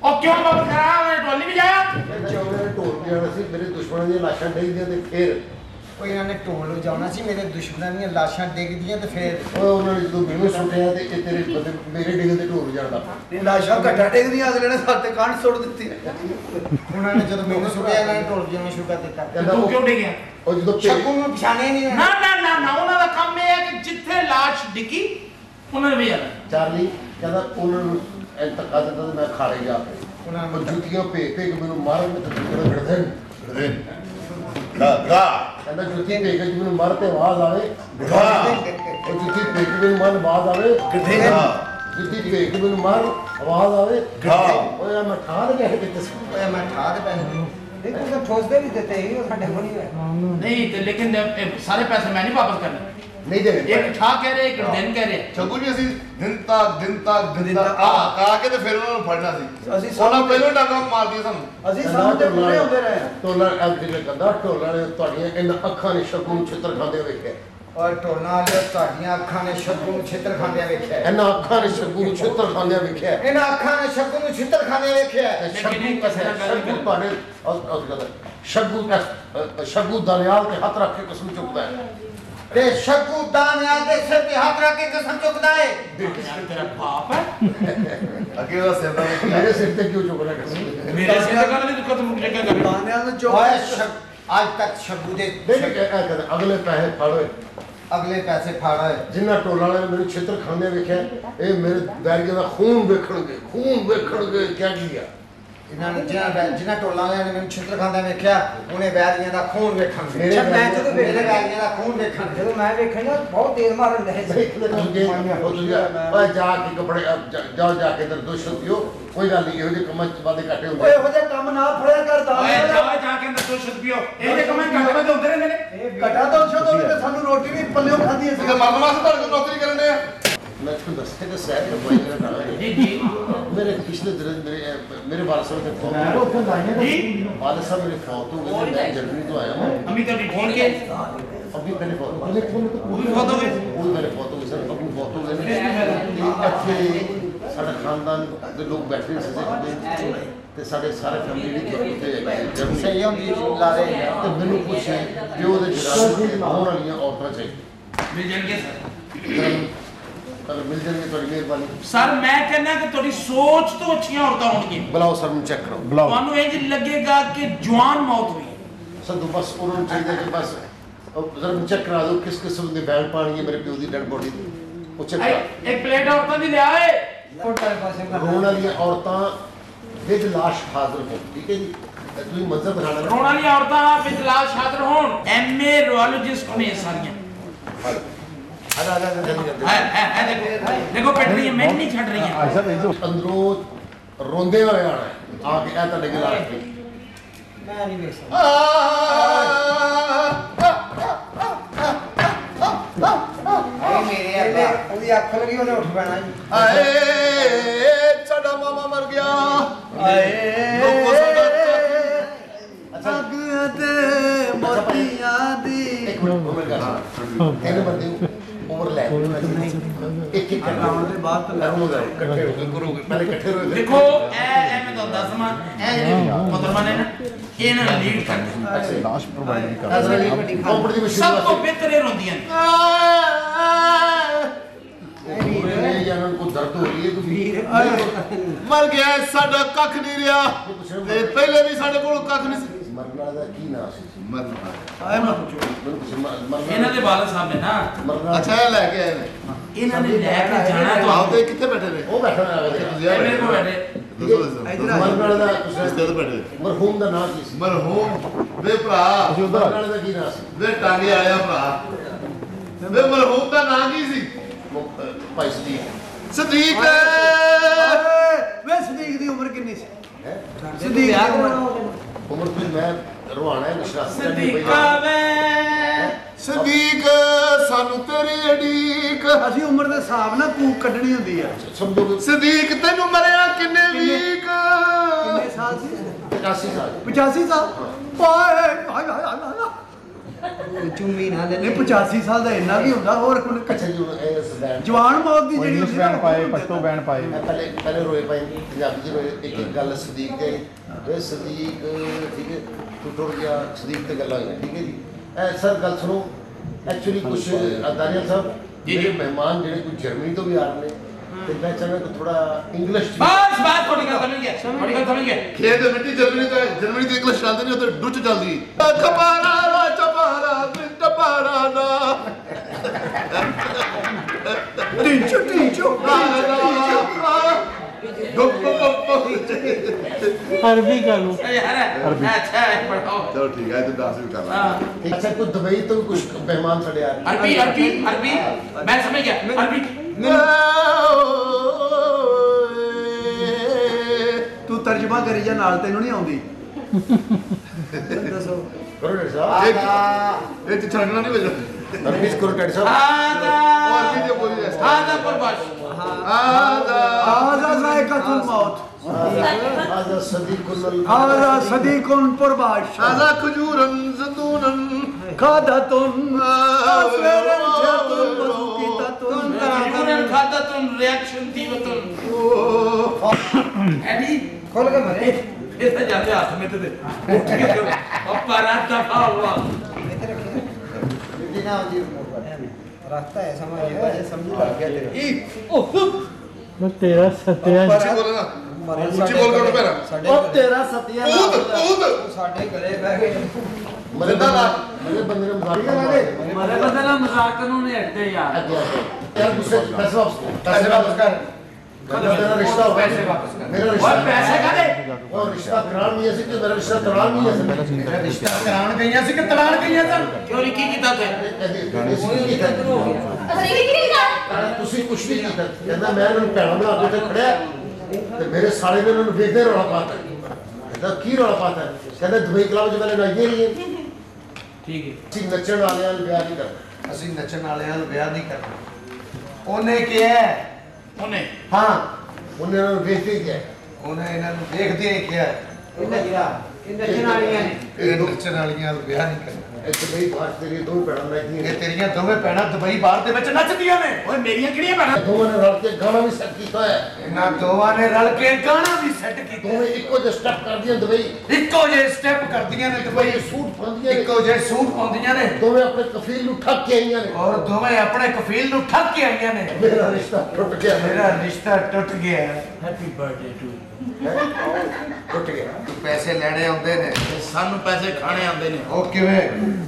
ਉਹ ਕਿਉਂ ਵਾਪਸ ਕਰਾਂ? ਉਹਨੇ ਟੋਲੀ ਵੀ ਜਾਇਆ ਕਹਿੰਦਾ ਉਹਨਾਂ ਨੇ ਢੋਲ ਵਜਾਉਣਾ ਸੀ ਮੇਰੇ ਦੁਸ਼ਮਣਾਂ ਦੀਆਂ ਲਾਸ਼ਾਂ ਡੇਗਦੀਆਂ ਤੇ ਫੇਰ ਉਹ ਇਹਨਾਂ ਨੇ ਢੋਲ ਵਜਾਉਣਾ ਸੀ ਮੇਰੇ ਦੁਸ਼ਮਣਾਂ ਦੀਆਂ ਲਾਸ਼ਾਂ ਡਿੱਗਦੀਆਂ ਤੇ ਫਿਰ ਉਹ ਉਹਨਾਂ ਨੇ ਜਦੋਂ ਮੈਨੂੰ ਸੁੱਟਿਆ ਤੇ ਇਹ ਤੇਰੇ ਬੰਦੇ ਮੇਰੇ ਡਿੱਗੇ ਤੇ ਢੋਲ ਇਹ ਲਾਸ਼ਾਂ ਘੱਟਾ ਡੇਗਦੀਆਂ ਅਗਲੇ ਨੇ ਸਾਡੇ ਕੰਨ ਸੁੱਟ ਦਿੱਤੀ। ਉਹਨਾਂ ਨੇ ਜਦੋਂ ਮੈਨੂੰ ਸੁਣਿਆ ਇਹਨਾਂ ਨੇ ਢੋਲ ਵਜਾਉਣਾ ਸ਼ੁਰੂ ਕਰ ਦਿੱਤਾ। ਕਹਿੰਦਾ ਤੂੰ ਕਿਉਂ ਡਿੱਗਿਆ? ਉਹ ਜਦੋਂ ਸ਼ੱਕੂ ਨੂੰ ਪਛਾਣਿਆ ਨਹੀਂ ਨਾ ਨਾ। ਨਾ ਨਾ ਉਹਨਾਂ ਦਾ ਕੰਮ ਇਹ ਹੈ ਕਿ ਜਿੱਥੇ ਲਾਸ਼ ਡਿੱਗੀ ਉਹਨਾਂ ਨੇ ਵੀ ਜਾਣਾ ਚਾਰਲੀ ਕਹਿੰਦਾ ਉਹਨਾਂ ਨੂੰ ਐ ਧੱਕਾ ਦਿੱਤਾ ਤੇ ਮੈਂ ਖਾੜੇ ਜਾ ਕੇ। ਉਹਨਾਂ ਉਹ ਨੂੰ ਜੁੱਤੀਆਂ ਭੇ ਭੇ ਕੇ ਮੈਨੂੰ ਮਾਰਨ ਤੇ ਜੁੱਤੀਆਂ ਫਿਰਦੇ ਫਿਰਦੇ ਗਾ ਗਾ ਕਹਿੰਦਾ ਜੁੱਤੀ ਭੇ ਕੇ ਮੈਨੂੰ ਮਾਰ ਤੇ ਆਵਾਜ਼ ਆਵੇ ਉਹ ਜੁੱਤੀ ਭੇ ਕੇ ਮੈਨੂੰ ਮਾਰ ਆਵਾਜ਼ ਆਵੇ ਕਿੱਥੇ ਜੁੱਤੀ ਭੇ ਕੇ ਮੈਨੂੰ ਮਾਰ ਆਵਾਜ਼ ਆਵੇ ਓਏ ਮੈਂ ਦੇ ਕੇ ਕਿਤੇ ਓਏ ਮੈਂ ਠਾ ਦੇ ਪੈਸੇ ਦੇਖੋ ਤਾਂ ਠੋਸਦੇ ਵੀ ਦਿੱਤੇ ਉਹ ਸਾਡੇ ਕੋਲ ਨਹੀਂ ਹੋਇਆ ਨਹੀਂ ਤੇ ਲੇਕਿਨ ਸਾਰੇ ਪੈਸੇ ਮੈਂ ਨਹੀਂ ਵਾਪਸ ਕਰਨੇ। ਨਹੀਂ ਦੇ ਇੱਕ ਠਾ ਕਹਿ ਰਹੇ ਇੱਕ ਦਿਨ ਕਹਿ ਰਹੇ। ਸ਼ੱਗੂ ਜੀ ਅਸੀਂ ਦਿਨ ਤੱਕ ਦਿਨ ਤੱਕ ਦਿਨ ਤੱਕ ਆ ਆ ਕੇ ਤੇ ਫਿਰ ਉਹਨਾਂ ਨੂੰ ਫੜਨਾ ਸੀ। ਅਸੀਂ ਉਹਨਾਂ ਪਹਿਲਾਂ ਡਾਂਗਾ ਮਾਰਦੀਆਂ ਸਾਨੂੰ। ਅਸੀਂ ਸਾਨੂੰ ਤੇ ਪੂਰੇ ਹੁੰਦੇ ਰਹੇ ਟੋਲਾ ਐਗਰੀ ਕਹਿੰਦਾ ਟੋਲਾ ਨੇ ਤੁਹਾਡੀਆਂ ਇਹਨਾਂ ਅੱਖਾਂ ਨੇ ਸ਼ੱਕੂ ਨੂੰ ਛਿੱਤਰ ਖਾਂਦੇ ਵੇਖਿਆ। ਔਰ ਢੋਲਾਂ ਵਾਲੇ ਤੁਹਾਡੀਆਂ ਅੱਖਾਂ ਨੇ ਸ਼ੱਕੂ ਨੂੰ ਛਿੱਤਰ ਖਾਂਦਿਆਂ ਵੇਖਿਆ। ਇਹਨਾਂ ਅੱਖਾਂ ਨੇ ਸ਼ੱਕੂ ਨੂੰ ਛਿੱਤਰ ਖਾਂਦੇ ਵੇਖਿਆ। ਇਹਨਾਂ ਅੱਖਾਂ ਨੇ ਸ਼ੱਕੂ ਨੂੰ ਛਿੱਤਰ ਖਾਂਦਿਆਂ ਵੇਖਿਆ। ਸ਼ੱਗੂ ਕਸੇ ਸ਼ੱਗੂ ਤੁਹਾਡੇ ਗੱਲ ਸ਼ੱਗੂ ਕਸ ਸ਼ੱਗੂ ਦਰਿਆਲ ਤੇ ਹੱਥ ਰੱਖ ਕੇ ਕਸਮ ਚੁੱਕਦਾ ਹੈ। ਤੇ ਸ਼ੱਕੂ ਦਾਨਿਆ ਦੇ ਸਿਰ ਤੇ ਹੱਥ ਰੱਖ ਕੇ ਕਸਮ ਚੁੱਕਦਾ ਯਾਰ ਤੇਰਾ ਬਾਪ ਹੈ। ਅੱਗੇ ਉਹਦਾ ਸਿਰ ਦਾ ਮੇਰੇ ਸਿਰ ਤੇ ਕਿਉਂ ਚੁੱਕਦਾ ਕਸਮ ਮੇਰੇ ਸਿਰ ਤੇ ਗੱਲ ਨਹੀਂ ਖਤਮ ਜਗ੍ਹਾ ਕਰ? ਦਾਨਿਆਂ ਨੂੰ ਚੁੱਕ। ਓਏ ਸ਼ੱਕ- ਅੱਜ ਤੱਕ ਸ਼ੱਕੂ ਦੇ ਕਹਿੰਦਾ ਅਗਲੇ ਪੈਸੇ ਫੜੋ ਅਗਲੇ ਪੈਸੇ ਫਾੜਾ ਜਿੰਨਾ ਟੋਲਾ ਵਾਲੇ ਮੈਨੂੰ ਛਿੱਤਰ ਖਾਂਦੇ ਵੇਖਿਆ ਇਹ ਮੇਰੇ ਬੈਰੀਆਂ ਦਾ ਖੂਨ ਵੇਖਣਗੇ ਖੂਨ ਵੇਖਣਗੇ ਕਿਆ ਕੀ ਆ। ਇਹਨਾਂ ਨੇ ਜਿਨ੍ਹਾਂ ਬੈ- ਜਿਨ੍ਹਾਂ ਟੋਲਾਂ ਵਾਲਿਆਂ ਨੇ ਮੈਨੂੰ ਛਿੱਤਰ ਖਾਂਦਿਆਂ ਵੇਖਿਆ ਉਹਨੇ ਵੈਰੀਆਂ ਦਾ ਖੂਨ ਵੇਖਣਗੇ ਮੇਰੇ ਅੱਛਾ, ਮੈਂ ਵੈਰੀਆਂ- ਜਦੋਂ ਮੇਰੇ ਵੈਰੀਆਂ ਦਾ ਖੂਨ ਵੇਖਣਗੇ ਜਦੋਂ ਮੈਂ ਵੇਖਿਆ ਬਹੁਤ ਤੇਜ਼ ਮਾਰਨ ਦੇ। ਦੇਖਦੇ ਤੁਸੀਂ ਉਹ ਤੁਸੀਂ ਓਏ ਜਾ ਕੇ ਕੱਪੜੇ ਅਹ ਜਾ- ਜਾਓ ਜਾ ਕੇ ਦਰ ਦੁਸ਼ਮਣ ਪਿਓ ਕੋਈ ਗੱਲ ਨਹੀਂ ਇਹੋ ਜਿਹੇ ਕੰਮਾਂ ਚ ਵਾਦੇ ਘਾਟੇ ਓਏ ਹੁੰਦੇ ਇਹੋ ਜਿਹਾ ਕੰਮ ਨਾ ਫੜਿਆ ਕਰ ਓਏ ਜਾ ਜਾ ਕੇ ਅੰਦਰ ਦੁਸ਼ਮਣ ਪਿਓ ਇਹ ਜੇ ਕਮਾਂ ਘੱਟ ਮੈਂ ਹੁੰਦੇ ਰਹਿੰਦੇ ਨੇ। ਘਟਾ ਤੋਂ ਛੋਟੋ ਤੇ ਸਾਨੂੰ ਰੋਟੀ ਵੀ ਪੱਲਿਓ ਖਾਦੀ ਤੇ ਅਸੀਂ ਮਰਨ ਵਾਸਤੇ ਤੁਹਾਡੇ ਕੋਲ ਨੌਕਰੀ ਕਰਨ ਦੇ ਆ। ਮੈਂ ਤੁਹਾਨੂੰ ਦੱਸਿਆ ਕਿ ਸਹਿਬ ਦਾ ਕੋਈ ਨਾ ਨਾਲ ਜੀ ਜੀ। ਮੇਰੇ ਪਿਛਲੇ ਦਿਨ ਮੇਰੇ ਮੇਰੇ ਵਾਲਦ ਸਾਹਿਬ ਦੇ ਫੋਨ ਮੈਂ ਉੱਥੇ ਲਾਈਆਂ ਜੀ। ਵਾਲਦ ਸਾਹਿਬ ਮੇਰੇ ਫੌਤ ਹੋ ਗਏ ਮੈਂ ਜਰਮਨੀ ਤੋਂ ਆਇਆ ਹਾਂ ਅਮੀ ਤੁਹਾਡੀ ਫੋਨ ਕੇ? ਅਭੀ ਪਹਿਲੇ ਫੋਨ ਪਹਿਲੇ ਫੋਨ ਤੋਂ ਪੂਰੀ ਫੋਟ ਹੋ ਗਈ ਪੂਰੀ ਮੇਰੇ ਫੋਟ ਹੋ ਗਈ ਸਰ ਅਭੀ ਫੋਟ ਹੋ ਗਈ ਇੱਥੇ ਸਾਡਾ ਖਾਨਦਾਨ ਦੇ ਲੋਕ ਬੈਠੇ ਸੀ ਜਿਹੜੇ ਤੇ ਸਾਡੇ ਸਾਰੇ ਫੈਮਿਲੀ ਦੀ ਜੁੜੀ ਤੇ ਜਰਮਨੀ। ਸਹੀ ਹੁੰਦੀ ਲਾ ਰਹੇ ਤੇ ਮੈਨੂੰ ਪੁੱਛੇ ਵੀ ਉਹਦੇ ਜਰਾਸ ਹੋਣ ਵਾਲੀਆਂ ਔਰਤਾਂ ਚਾਹੀਦੀਆਂ। ਮਿਲ ਜਾਣਗੇ ਸਰ। ਅਗਰ ਮਿਲ ਜਾਣਗੇ ਤੁਹਾਡੀ ਮਿਹਰਬਾਨੀ। ਸਰ ਮੈਂ ਕਹਿੰਦਾ ਕਿ ਤੁਹਾਡੀ ਸੋਚ ਤੋਂ ਅੱਛੀਆਂ ਔਰਤਾਂ ਹੋਣਗੀਆਂ। ਬੁਲਾਓ ਸਰ ਨੂੰ ਚੈੱਕ ਕਰੋ ਤੁਹਾਨੂੰ ਇੰਜ ਲੱਗੇਗਾ ਕਿ ਜਵਾਨ ਮੌਤ ਹੋਈ। ਹੈ। ਸੰਧੂ ਬਸ ਉਹਨਾਂ ਨੂੰ ਚਾਹੀਦਾ ਕਿ ਬਸ ਉਹ ਜ਼ਰਾ ਚੈੱਕ ਕਰਾ ਦਿਓ ਕਿਸ ਕਿਸਮ ਦੇ ਬੈਂਡ ਪਾਣੀ ਹੈ ਮੇਰੇ ਪਿਓ ਦੀ ਡੈਡ ਬੋਡੀ ਦੀ। ਉਹ ਚੈੱਕ ਕਰਾ ਇੱਕ- ਇੱਕ ਪਲੇਟ ਔਰਤਾਂ ਦੀ ਲਿਆ ਏ ਰੋਣ ਵਾਲੀਆਂ ਔਰਤਾਂ ਵਿਦ ਲਾਸ਼ ਹਾਜ਼ਰ ਹੋ ਠੀਕ ਹੈ ਜੀ? ਇਹ ਤੁਸੀਂ ਮੰਜ਼ਰ ਦਿਖਾਣਾ ਰੋਣ ਵਾਲੀਆਂ ਔਰਤਾਂ ਵਿੱਚ ਲਾਸ਼ ਹਾਜ਼ਰ ਹੋਣ। ਐਮਏ ਰੋਲੋਜਿਸਟ ਨੇ ਇਹ ਸਾਰੀਆਂ ਆ ਜਾ ਜਲਦੀ ਜਲਦੀ ਹੈ ਹੈ ਹੈ ਦੇਖੋ ਦੇਖੋ ਪਿੱਟ ਰਹੀ ਹੈ ਮਿੰਟ ਨਹੀਂ ਛੱਡ ਰਹੀ ਹੈ ਅੰਦਰੋਂ ਰੋਂਦੇ ਹੋਏ ਆਣਾ ਹੈ। ਆ ਕੇ ਇਹ ਤੁਹਾਡੇ ਗਲਾਸ ਤੇ ਮੈਂ ਨਹੀਂ ਵੇਖ ਸਕਦਾ ਇਹ ਮੇਰੇ ਅੱਲਾ ਉਹਦੀ ਅੱਖ ਲੱਗੀ ਉਹਨੇ ਉੱਠ ਪੈਣਾ ਜੀ ਆਏ ਸਾਡਾ ਮਾਮਾ ਮਰ ਗਿਆ ਆਏ ਲੋਕੋ ਸਾਡਾ ਅੱਗਿਆਂ ਤੇ ਮੋਤੀਆਂ ਦੀ ਇੱਕ ਮਿੰਟ ਕਰ ਤਿੰਨ ਬੰਦੇ ਹੋ, ਉਮਰ ਲੈ ਆਉਣ ਦੇ ਬਾਅਦ ਤਾਂ ਹੋ ਜਾਓ ਇਕੱਠੇ ਹੋ ਕੇ ਕਰੋਗੇ। ਪਹਿਲੇ ਇਕੱਠੇ ਰਹੋ ਦੇਖੋ ਇਹ ਇਹ ਮੈਂ ਤੁਹਾਨੂੰ ਦੱਸਵਾਂ ਇਹ ਜਿਹੜੇ ਮੁਹਤਰਮਾ ਨੇ ਨਾ ਇਹਨਾਂ ਨੂੰ ਲੀਡ ਕਰਦੇ ਲਾਸ਼ ਪ੍ਰੋਵਾਈਡ ਨਹੀਂ ਕਰਦਾ। ਕੰਪਨੀ ਦੀ ਸਭ ਤੋਂ ਬਿਹਤਰ ਇਹ ਰੋਂਦੀਆਂ ਨੇ। ਇਹ ਜਾਂ ਨੂੰ ਕੋਈ ਦਰਦ ਹੋ ਰਹੀ ਹੈ ਕੋਈ ਮਰ ਗਿਆ ਸਾਡਾ ਕੱਖ ਨਹੀਂ ਰਿਹਾ। ਤੇ ਪਹਿਲੇ ਵੀ ਸਾਡੇ ਕੋਲ ਕੱਖ ਨਹੀਂ ਸੀ। ਮਰਨ ਵਾਲੇ ਦਾ ਕੀ ਨਾਮ ਸੀ ਮਰਨ ਆਏ ਨਾ ਪੁੱਛੋ ਇਹਨਾਂ ਦੇ ਬਾਦਲ ਸਾਹਿਬ ਨੇ। ਨਾ ਅੱਛਾ ਇਹ ਲੈ ਕੇ ਆਏ ਨੇ। ਇਹਨਾਂ ਨੇ ਲੈ ਕੇ ਜਾਣਾ ਆਪ ਤੇ ਕਿੱਥੇ ਬੈਠੇ ਨੇ? ਉਹ ਬੈਠਾ ਹੋਇਆ ਹੈ ਤੁਸੀਂ ਇਹ ਮੇਰੇ ਕੋਲ ਬੈਠੇ। ਵਾਲੇ ਦਾ ਇਸ ਤੇ ਬੈਠੇ ਮਰਹੂਮ ਦਾ ਨਾਮ ਕੀ ਸੀ? ਮਰਹੂਮ? ਵੇ ਭਰਾ। ਮਰਨ ਵਾਲੇ ਦਾ ਕੀ ਨਾਮ ਸੀ? ਵੇ ਟਾਂਗੇ ਆਇਆ ਭਰਾ। ਵੇ ਮਰਹੂਮ ਦਾ ਨਾਂ ਕੀ ਸੀ? ਭਾਈ ਸਦੀਕ। ਸਦੀਕ। ਵੇ ਸਦੀਕ ਦੀ ਉਮਰ ਕਿੰਨੀ ਸੀ? ਸਦੀਕ ਦੀ ਉਮਰ। ਉਮਰ ਕੋਈ ਮੈਂ ਰਵਾਨਾ ਹੈ ਨਸ਼ਾ ਸਦੀਕਾ ਵੇ। ਸਦੀਕ ਸਾਨੂੰ ਤੇਰੀ ਅਡੀਕ ਅਸੀਂ ਉਮਰ ਦੇ ਹਿਸਾਬ ਨਾਲ ਕੂਕ ਕੱਢਣੀ ਹੁੰਦੀ ਆ। ਸਦੀਕ ਤੈਨੂੰ ਮਰਿਆ ਕਿੰਨੇ ਵੀਕ? ਕਿੰਨੇ ਸਾਲ ਸੀ? 85 ਸਾਲ। 85 ਸਾਲ? ਹਾਏ ਹਾਏ ਹਾਏ ਹਾਏ ਚੁੰਮੀ ਨਾ ਲੈ। ਨਹੀਂ 85 ਸਾਲ ਦਾ ਇੰਨਾ ਵੀ ਹੁੰਦਾ ਹੋਰ ਹੁਣ ਅੱਛਾ ਜੀ ਇਹ ਜਵਾਨ ਮੌਤ ਦੀ ਜਿਹੜੀ ਨਾ ਪਾਏ ਮੈਂ ਪਹਿਲੇ ਪਹਿਲੇ ਰੋਏ ਪਏ ਪੰਜਾਬੀ ਚ ਰੋਏ ਇੱਕ ਇੱਕ ਗੱਲ ਸਦੀਕ ਦੇ ਸਦੀਕ ਠੀਕ ਹੈ। ਤੂੰ ਟੁਰ ਗਿਆ ਸਦੀਕ ਤੇ ਗੱਲਾਂ ਹੋਈਆਂ ਠੀਕ ਹੈ ਜੀ। ਇਹ ਸਰ ਗੱਲ ਸੁਣੋ ਐਕਚੁਅਲੀ ਕੁਝ ਅਦਾਰੀਆ ਸਾਹਿਬ ਜਿਹੜੇ ਮਹਿਮਾਨ ਜਿਹੜੇ ਕੋਈ ਜਰਮਨੀ ਤੋਂ ਵੀ ਆ ਰਹੇ ਨੇ ਤੇ ਮੈਂ ਚਾਹੁੰਦਾ ਕਿ ਥੋੜਾ ਇੰਗਲਿਸ਼ ਬਸ ਬਸ ਤੁਹਾਡੀ ਗੱਲ ਸਮਝ ਗਿਆ ਤੁਹਾਡੀ ਗੱਲ ਸਮਝ ਗਿਆ। ਖੇਤ ਦੇ ਮਿੱਟੀ ਜਰਮਨੀ ਤੋਂ ਜਰਮਨੀ ਤੋਂ ਇੰਗਲਿਸ਼ ਚੱਲਦੀ ਨਹੀਂ ਉੱਥੇ ਡੁੱਚ ਚੱਲਦੀ ਖਪਾਰਾ ਰਾ ਚਪਾਰਾ ਟਪਾਰਾ ਨਾ। ਟੀਚੋ ਅਰਬੀ ਕਰ ਲਓ ਯਾਰ ਅੱਛਾ ਹੈ ਪੜਾਓ ਚਲੋ ਠੀਕ ਹੈ ਤੂੰ ਡਾਂਸ ਵੀ ਕਰ ਲੈ ਹਾਂ। ਅੱਛਾ ਕੋਈ ਦੁਬਈ ਤੋਂ ਕੁਝ ਮਹਿਮਾਨ ਸਾਡੇ ਆ ਰਹੇ। ਅਰਬੀ ਅਰਬੀ ਅਰਬੀ ਮੈਂ ਸਮਝ ਗਿਆ। ਅਰਬੀ ਤੂੰ ਤਰਜਮਾ ਕਰੀ ਜਾ ਨਾਲ ਤੈਨੂੰ ਨਹੀਂ ਆਉਂਦੀ। ਦੱਸੋ। ਕਰੋ ਡਾਕਟਰ ਸਾਹਿਬ ਇਹ ਚ ਛੜਕਣਾ ਨਹੀਂ ਵੱਜਣਾ तरबीज करून काढ सर आजा परबाश आजा आजा जायकातून मौत आजा सदीकुन आजा सदीकुन परबाश आजा खजूरन जतूनन। खादातून आसरन छतून मस्कितातून खजूरन खादातून रिएक्शन दीवतून एडी खोल के मरे ऐसा जाते हाथ में तो दे। पप्पा तो, रात दफ़ा हुआ। ਹੱਥ ਮੇ ਤੇ ਉੱਠ ਕੇ ਪਪਾ ਰਾਤਾ ਪਾਵਾ ਜੀ ਨਾ ਜੀ ਰਸਤਾ ਹੈ ਸਮਝ ਇਹ ਸਮਝ ਲੱਗ ਗਿਆ ਤੇਰੇ ਮੈਂ ਤੇਰਾ ਸਤਿਆ ਉੱਚੀ ਬੋਲ ਨਾ ਉੱਚੀ ਬੋਲ ਕਰ ਪੈਰਾ ਸਾਡੇ ਉਹ ਤੇਰਾ ਸਤਿਆ ਊਦ ਊਦ ਸਾਡੇ ਘਰੇ ਬਹਿ ਗਏ मरे बंदा मरे बंदे ने मजाक कर ਮਾਰੇ ਬੰਦੇ ਨਾਲ ਮਜ਼ਾਕ ਕਰਨ ਨਹੀਂ ਹਟਦੇ ਯਾਰ यार दूसरे पैसे वापस पैसे वापस कर ਮੇਰਾ ਰਿਸ਼ਤਾ ਹੋ ਮੇਰਾ ਰਿਸ਼ਤਾ ਓਏ ਪੈਸੇ ਕਾਦੇ? ਉਹ ਰਿਸ਼ਤਾ ਕਰਾਉਣ ਨਹੀਂ ਸੀ ਤੇ ਮੇਰਾ ਰਿਸ਼ਤਾ ਤੜਾਉਣ ਨਹੀਂ ਸੀ ਮੇਰਾ ਰਿਸ਼ਤਾ ਕਰਾਉਣ ਗਈਆਂ ਸੀ ਕਿ ਤੜਾਉਣ ਗਈਆਂ ਸਨ? ਕਿਉਂ ਨਹੀਂ ਕੀ ਕੀਤਾ ਤੇ? ਅਸੀਂ ਕੀ ਕੀਤਾ? ਤੁਸੀਂ ਕੁਝ ਨਹੀਂ ਕੀਤਾ। ਕਹਿੰਦਾ ਮੈਂ ਉਹਨੂੰ ਭੈਣਾ ਬਣਾ ਕੇ ਤੇ ਖੜਿਆ। ਤੇ ਮੇਰੇ ਸਾਲੇ ਨੇ ਉਹਨੂੰ ਵੇਖਦੇ ਰੌਲਾ ਪਾਤਾ। ਕਹਿੰਦਾ ਕੀ ਰੌਲਾ ਪਾਤਾ? ਕਹਿੰਦਾ ਦੁਬਈ ਕਲੱਬ ਚ ਮੈਨੇ ਨਾਈਏ ਠੀਕ ਹੈ। ਠੀਕ ਨੱਚਣ ਵਾਲਿਆਂ ਨੂੰ ਵਿਆਹ ਨਹੀਂ ਕਰਨਾ ਅਸੀਂ ਨੱਚਣ ਵਾਲਿਆਂ ਨੂੰ ਵਿਆਹ ਨਹੀਂ ਕਰਨਾ ਉਹਨੇ ਕਿਹਾ ਉਹਨੇ? ਹਾਂ ਉਹਨੇ ਇਹਨਾਂ ਨੂੰ ਵੇਖਦੇ ਹੀ ਕਿਹਾ। ਉਹਨੇ ਇਹਨਾਂ ਨੂੰ ਦੇਖਦੇ ਹੀ ਕਿਹਾ। ਇਹਨੇ ਕਿਹਾ ਇਹ ਨੱਚਣ ਵਾਲੀਆਂ ਨੇ? ਇਹ ਨੱਚਣ ਵਾਲੀਆਂ ਵਿਆਹ ਨਹੀਂ ਕਰਨਾ ਇਹ ਦੁਬਈ ਬਾਹਰ ਤੇਰੀ ਦੋ ਭੈਣਾਂ ਬੈਠੀਆਂ ਇਹ ਤੇਰੀਆਂ ਦੋਵੇਂ ਭੈਣਾਂ ਦੁਬਈ ਬਾਹਰ ਦੇ ਵਿੱਚ ਨੱਚਦੀਆਂ ਨੇ। ਓਏ ਮੇਰੀਆਂ ਕਿਹੜੀਆਂ ਭੈਣਾਂ? ਦੋਵਾਂ ਨੇ ਰਲ ਕੇ ਗਾਣਾ ਵੀ ਸੈੱਟ ਕੀਤਾ ਹੈ। ਇਹਨਾਂ ਦੋਵਾਂ ਨੇ ਰਲ ਕੇ ਗਾਣਾ ਵੀ ਸੈੱਟ ਕੀਤਾ। ਦੋਵੇਂ ਇੱਕੋ ਜਿਹਾ ਸਟੈਪ ਕਰਦੀਆਂ ਦੁਬਈ। ਇੱਕੋ ਜਿਹੇ ਸਟੈਪ ਕਰਦੀਆਂ ਨੇ ਦੁਬਈ। ਸੂਟ ਪਾਉਂਦੀਆਂ ਨੇ। ਇੱਕੋ ਜਿਹੇ ਸੂਟ ਪਾਉਂਦੀਆਂ ਨੇ। ਦੋਵੇਂ ਆਪਣੇ ਕਫੀਲ ਨੂੰ ਠੱਗ ਕੇ ਆਈਆਂ ਨੇ। ਔਰ ਦੋਵੇਂ ਆਪਣੇ ਕਫੀਲ ਨੂੰ ਠੱਗ ਕੇ ਆਈਆਂ ਨੇ। ਮੇਰਾ ਰਿਸ਼ਤਾ ਟੁੱਟ ਗਿਆ। ਮੇਰਾ ਰਿਸ਼ਤਾ ਟੁੱਟ ਗਿਆ। ਹੈਪੀ ਬਰਥਡੇ ਟੂ ਟੁੱਟ ਗਿਆ। ਤੂੰ ਪੈਸੇ ਲੈਣੇ ਆਉਂਦੇ ਨੇ ਸਾਨੂੰ ਪੈਸੇ ਖਾਣੇ ਆਉਂਦੇ ਨੇ। ਉਹ ਕਿਵੇਂ?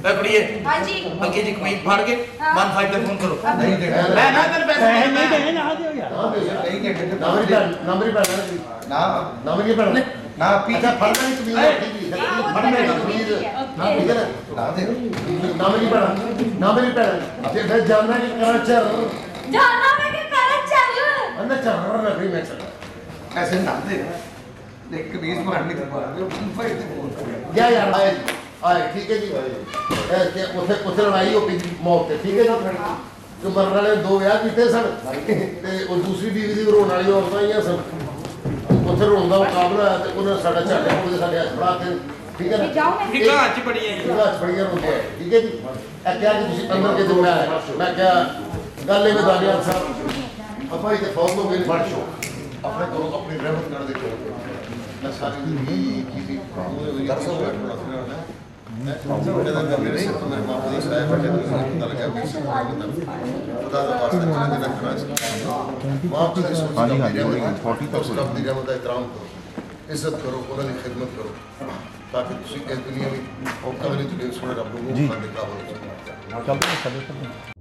ਐ ਕੁੜੀਏ। ਹਾਂਜੀ। ਅੱਗੇ ਜੀ ਕਮੀਜ਼ ਫਾੜ ਕੇ 15 ਤੇ ਫੋਨ ਕਰੋ। ਨਹੀਂ ਦੇਣਾ ਮੈਂ ਨਾ ਤੈਨੂੰ ਪੈਸੇ ਪੈਸੇ ਨਹੀਂ ਨਹੀਂ ਦੇਣੇ ਨਾ ਦਿਓ ਯਾਰ। ਨਹੀਂ ਦੇਣਾ ਨੰਬਰੀ ਭੈਣ ਨੰਬਰੀ ਭੈਣ ਨਾ। ਨੰਬਰੀ ਭੈਣ ਨਾ ਪੀ ਅੱਛਾ ਫੜਨਾ ਨਹੀਂ ਕਮੀਜ਼ ਫੜਨਾ ਨਹੀਂ ਕਮੀਜ਼ ਨਾ ਠੀਕ ਹੈ ਨਾ? ਨਾ ਦੇ ਨੰਬਰੀ ਭੈਣ ਨੰਬਰੀ ਭੈਣ ਤੇ ਫਿਰ ਜਾਨਣਾ ਕਿ ਕਰਾਂ ਚਰ ਜਾਨਾ ਮੈਂ ਕਿ ਕਰਨ ਚੱਲ। ਅੰਦਰ ਚਰ ਰੱਖੀ ਮੈਂ ਚਰ ਪੈਸੇ ਨਾ ਦੇ ਦੇਖ ਕਮੀਜ਼ ਮਾਰਨੀ ਤੇ ਮਾਰ ਦਿਓ। ਭਾਈ ਤੇ ਬੋਲ ਗਿਆ ਯਾਰ ਆਏ ਆਏ ਠੀਕ ਹੈ ਜੀ। ਇਹ ਤੇ ਉੱਥੇ ਉੱਥੇ ਲੜਾਈ ਹੋ ਪਈ ਮੌਤ ਤੇ ਠੀਕ ਹੈ ਜੀ। ਕਿ ਮਰਨ ਵਾਲੇ ਦੋ ਵਿਆਹ ਕੀਤੇ ਸਨ ਤੇ ਉਹ ਦੂਸਰੀ ਬੀਵੀ ਦੀ ਰੋਣ ਵਾਲੀ ਔਰਤਾਂ ਹੀ ਸਨ। ਉੱਥੇ ਰੋਣ ਦਾ ਮੁਕਾਬਲਾ ਹੋਇਆ ਤੇ ਉਹਨਾਂ ਸਾਡਾ ਝਾੜਿਆ ਉਹਦੇ ਸਾਡੇ ਹੱਥ ਫੜਾ ਕੇ ਠੀਕ ਹੈ ਨਾ? ਜਾਓ ਮੈਂ ਨਿਗਾਹ ਚ ਬੜੀ ਆਈ ਨਿਗਾਹ ਚ ਬੜੀਆਂ ਰੋਂਦੇ ਠੀਕ ਹੈ ਜੀ। ਇਹ ਕਿਹਾ ਕਿ ਤੁਸੀਂ ਅੰਦਰ ਕਿਤੇ ਮੈਂ ਆਇਆ। ਮੈਂ ਕਿਹਾ ਗੱਲ ਇਹ ਵਿਦਾਲੀਆ ਸਾਹਿਬ ਆਪਾਂ ਇਹ ਫੌਜ ਤੋਂ ਮੇਰੇ ਫੜ ਸ਼ੋ ਆਪਣੇ ਕੋਲ ਆਪਣੀ ਰਹਿਮਤ ਕਰਨ ਦੇ ਮੈਂ ਸਾਰੀ ਬੈਠਣਾ ਨਾ ਦੀ ਲੱਗਿਆ ਕਿ ਸਿਰ ਖੁਦਾ ਹਾਂਜੀ ਹਾਂਜੀ 40 ਤੱਕ ਰੱਬ ਦੀ ਰਹਿਮਤ ਦਾ ਇਕਰਾਮ ਕਰੋ ਇੱਜ਼ਤ ਕਰੋ ਉਹਨਾਂ ਦੀ ਖਿਦਮਤ ਕਰੋ ਤਾਂ ਕਿ ਤੁਸੀਂ ਇਸ ਦੁਨੀਆ ਵਿੱਚ ਔਕਾ ਵੀ ਨਹੀਂ ਤੁਹਾਡੇ ਸੋਹਣੇ ਰੱਬ ਨੂੰ ਮੂੰਹ ਖਾਣ ਦੇ ਕਾਬਲ ਚੱਲਦੇ ਚੱਲਦੇ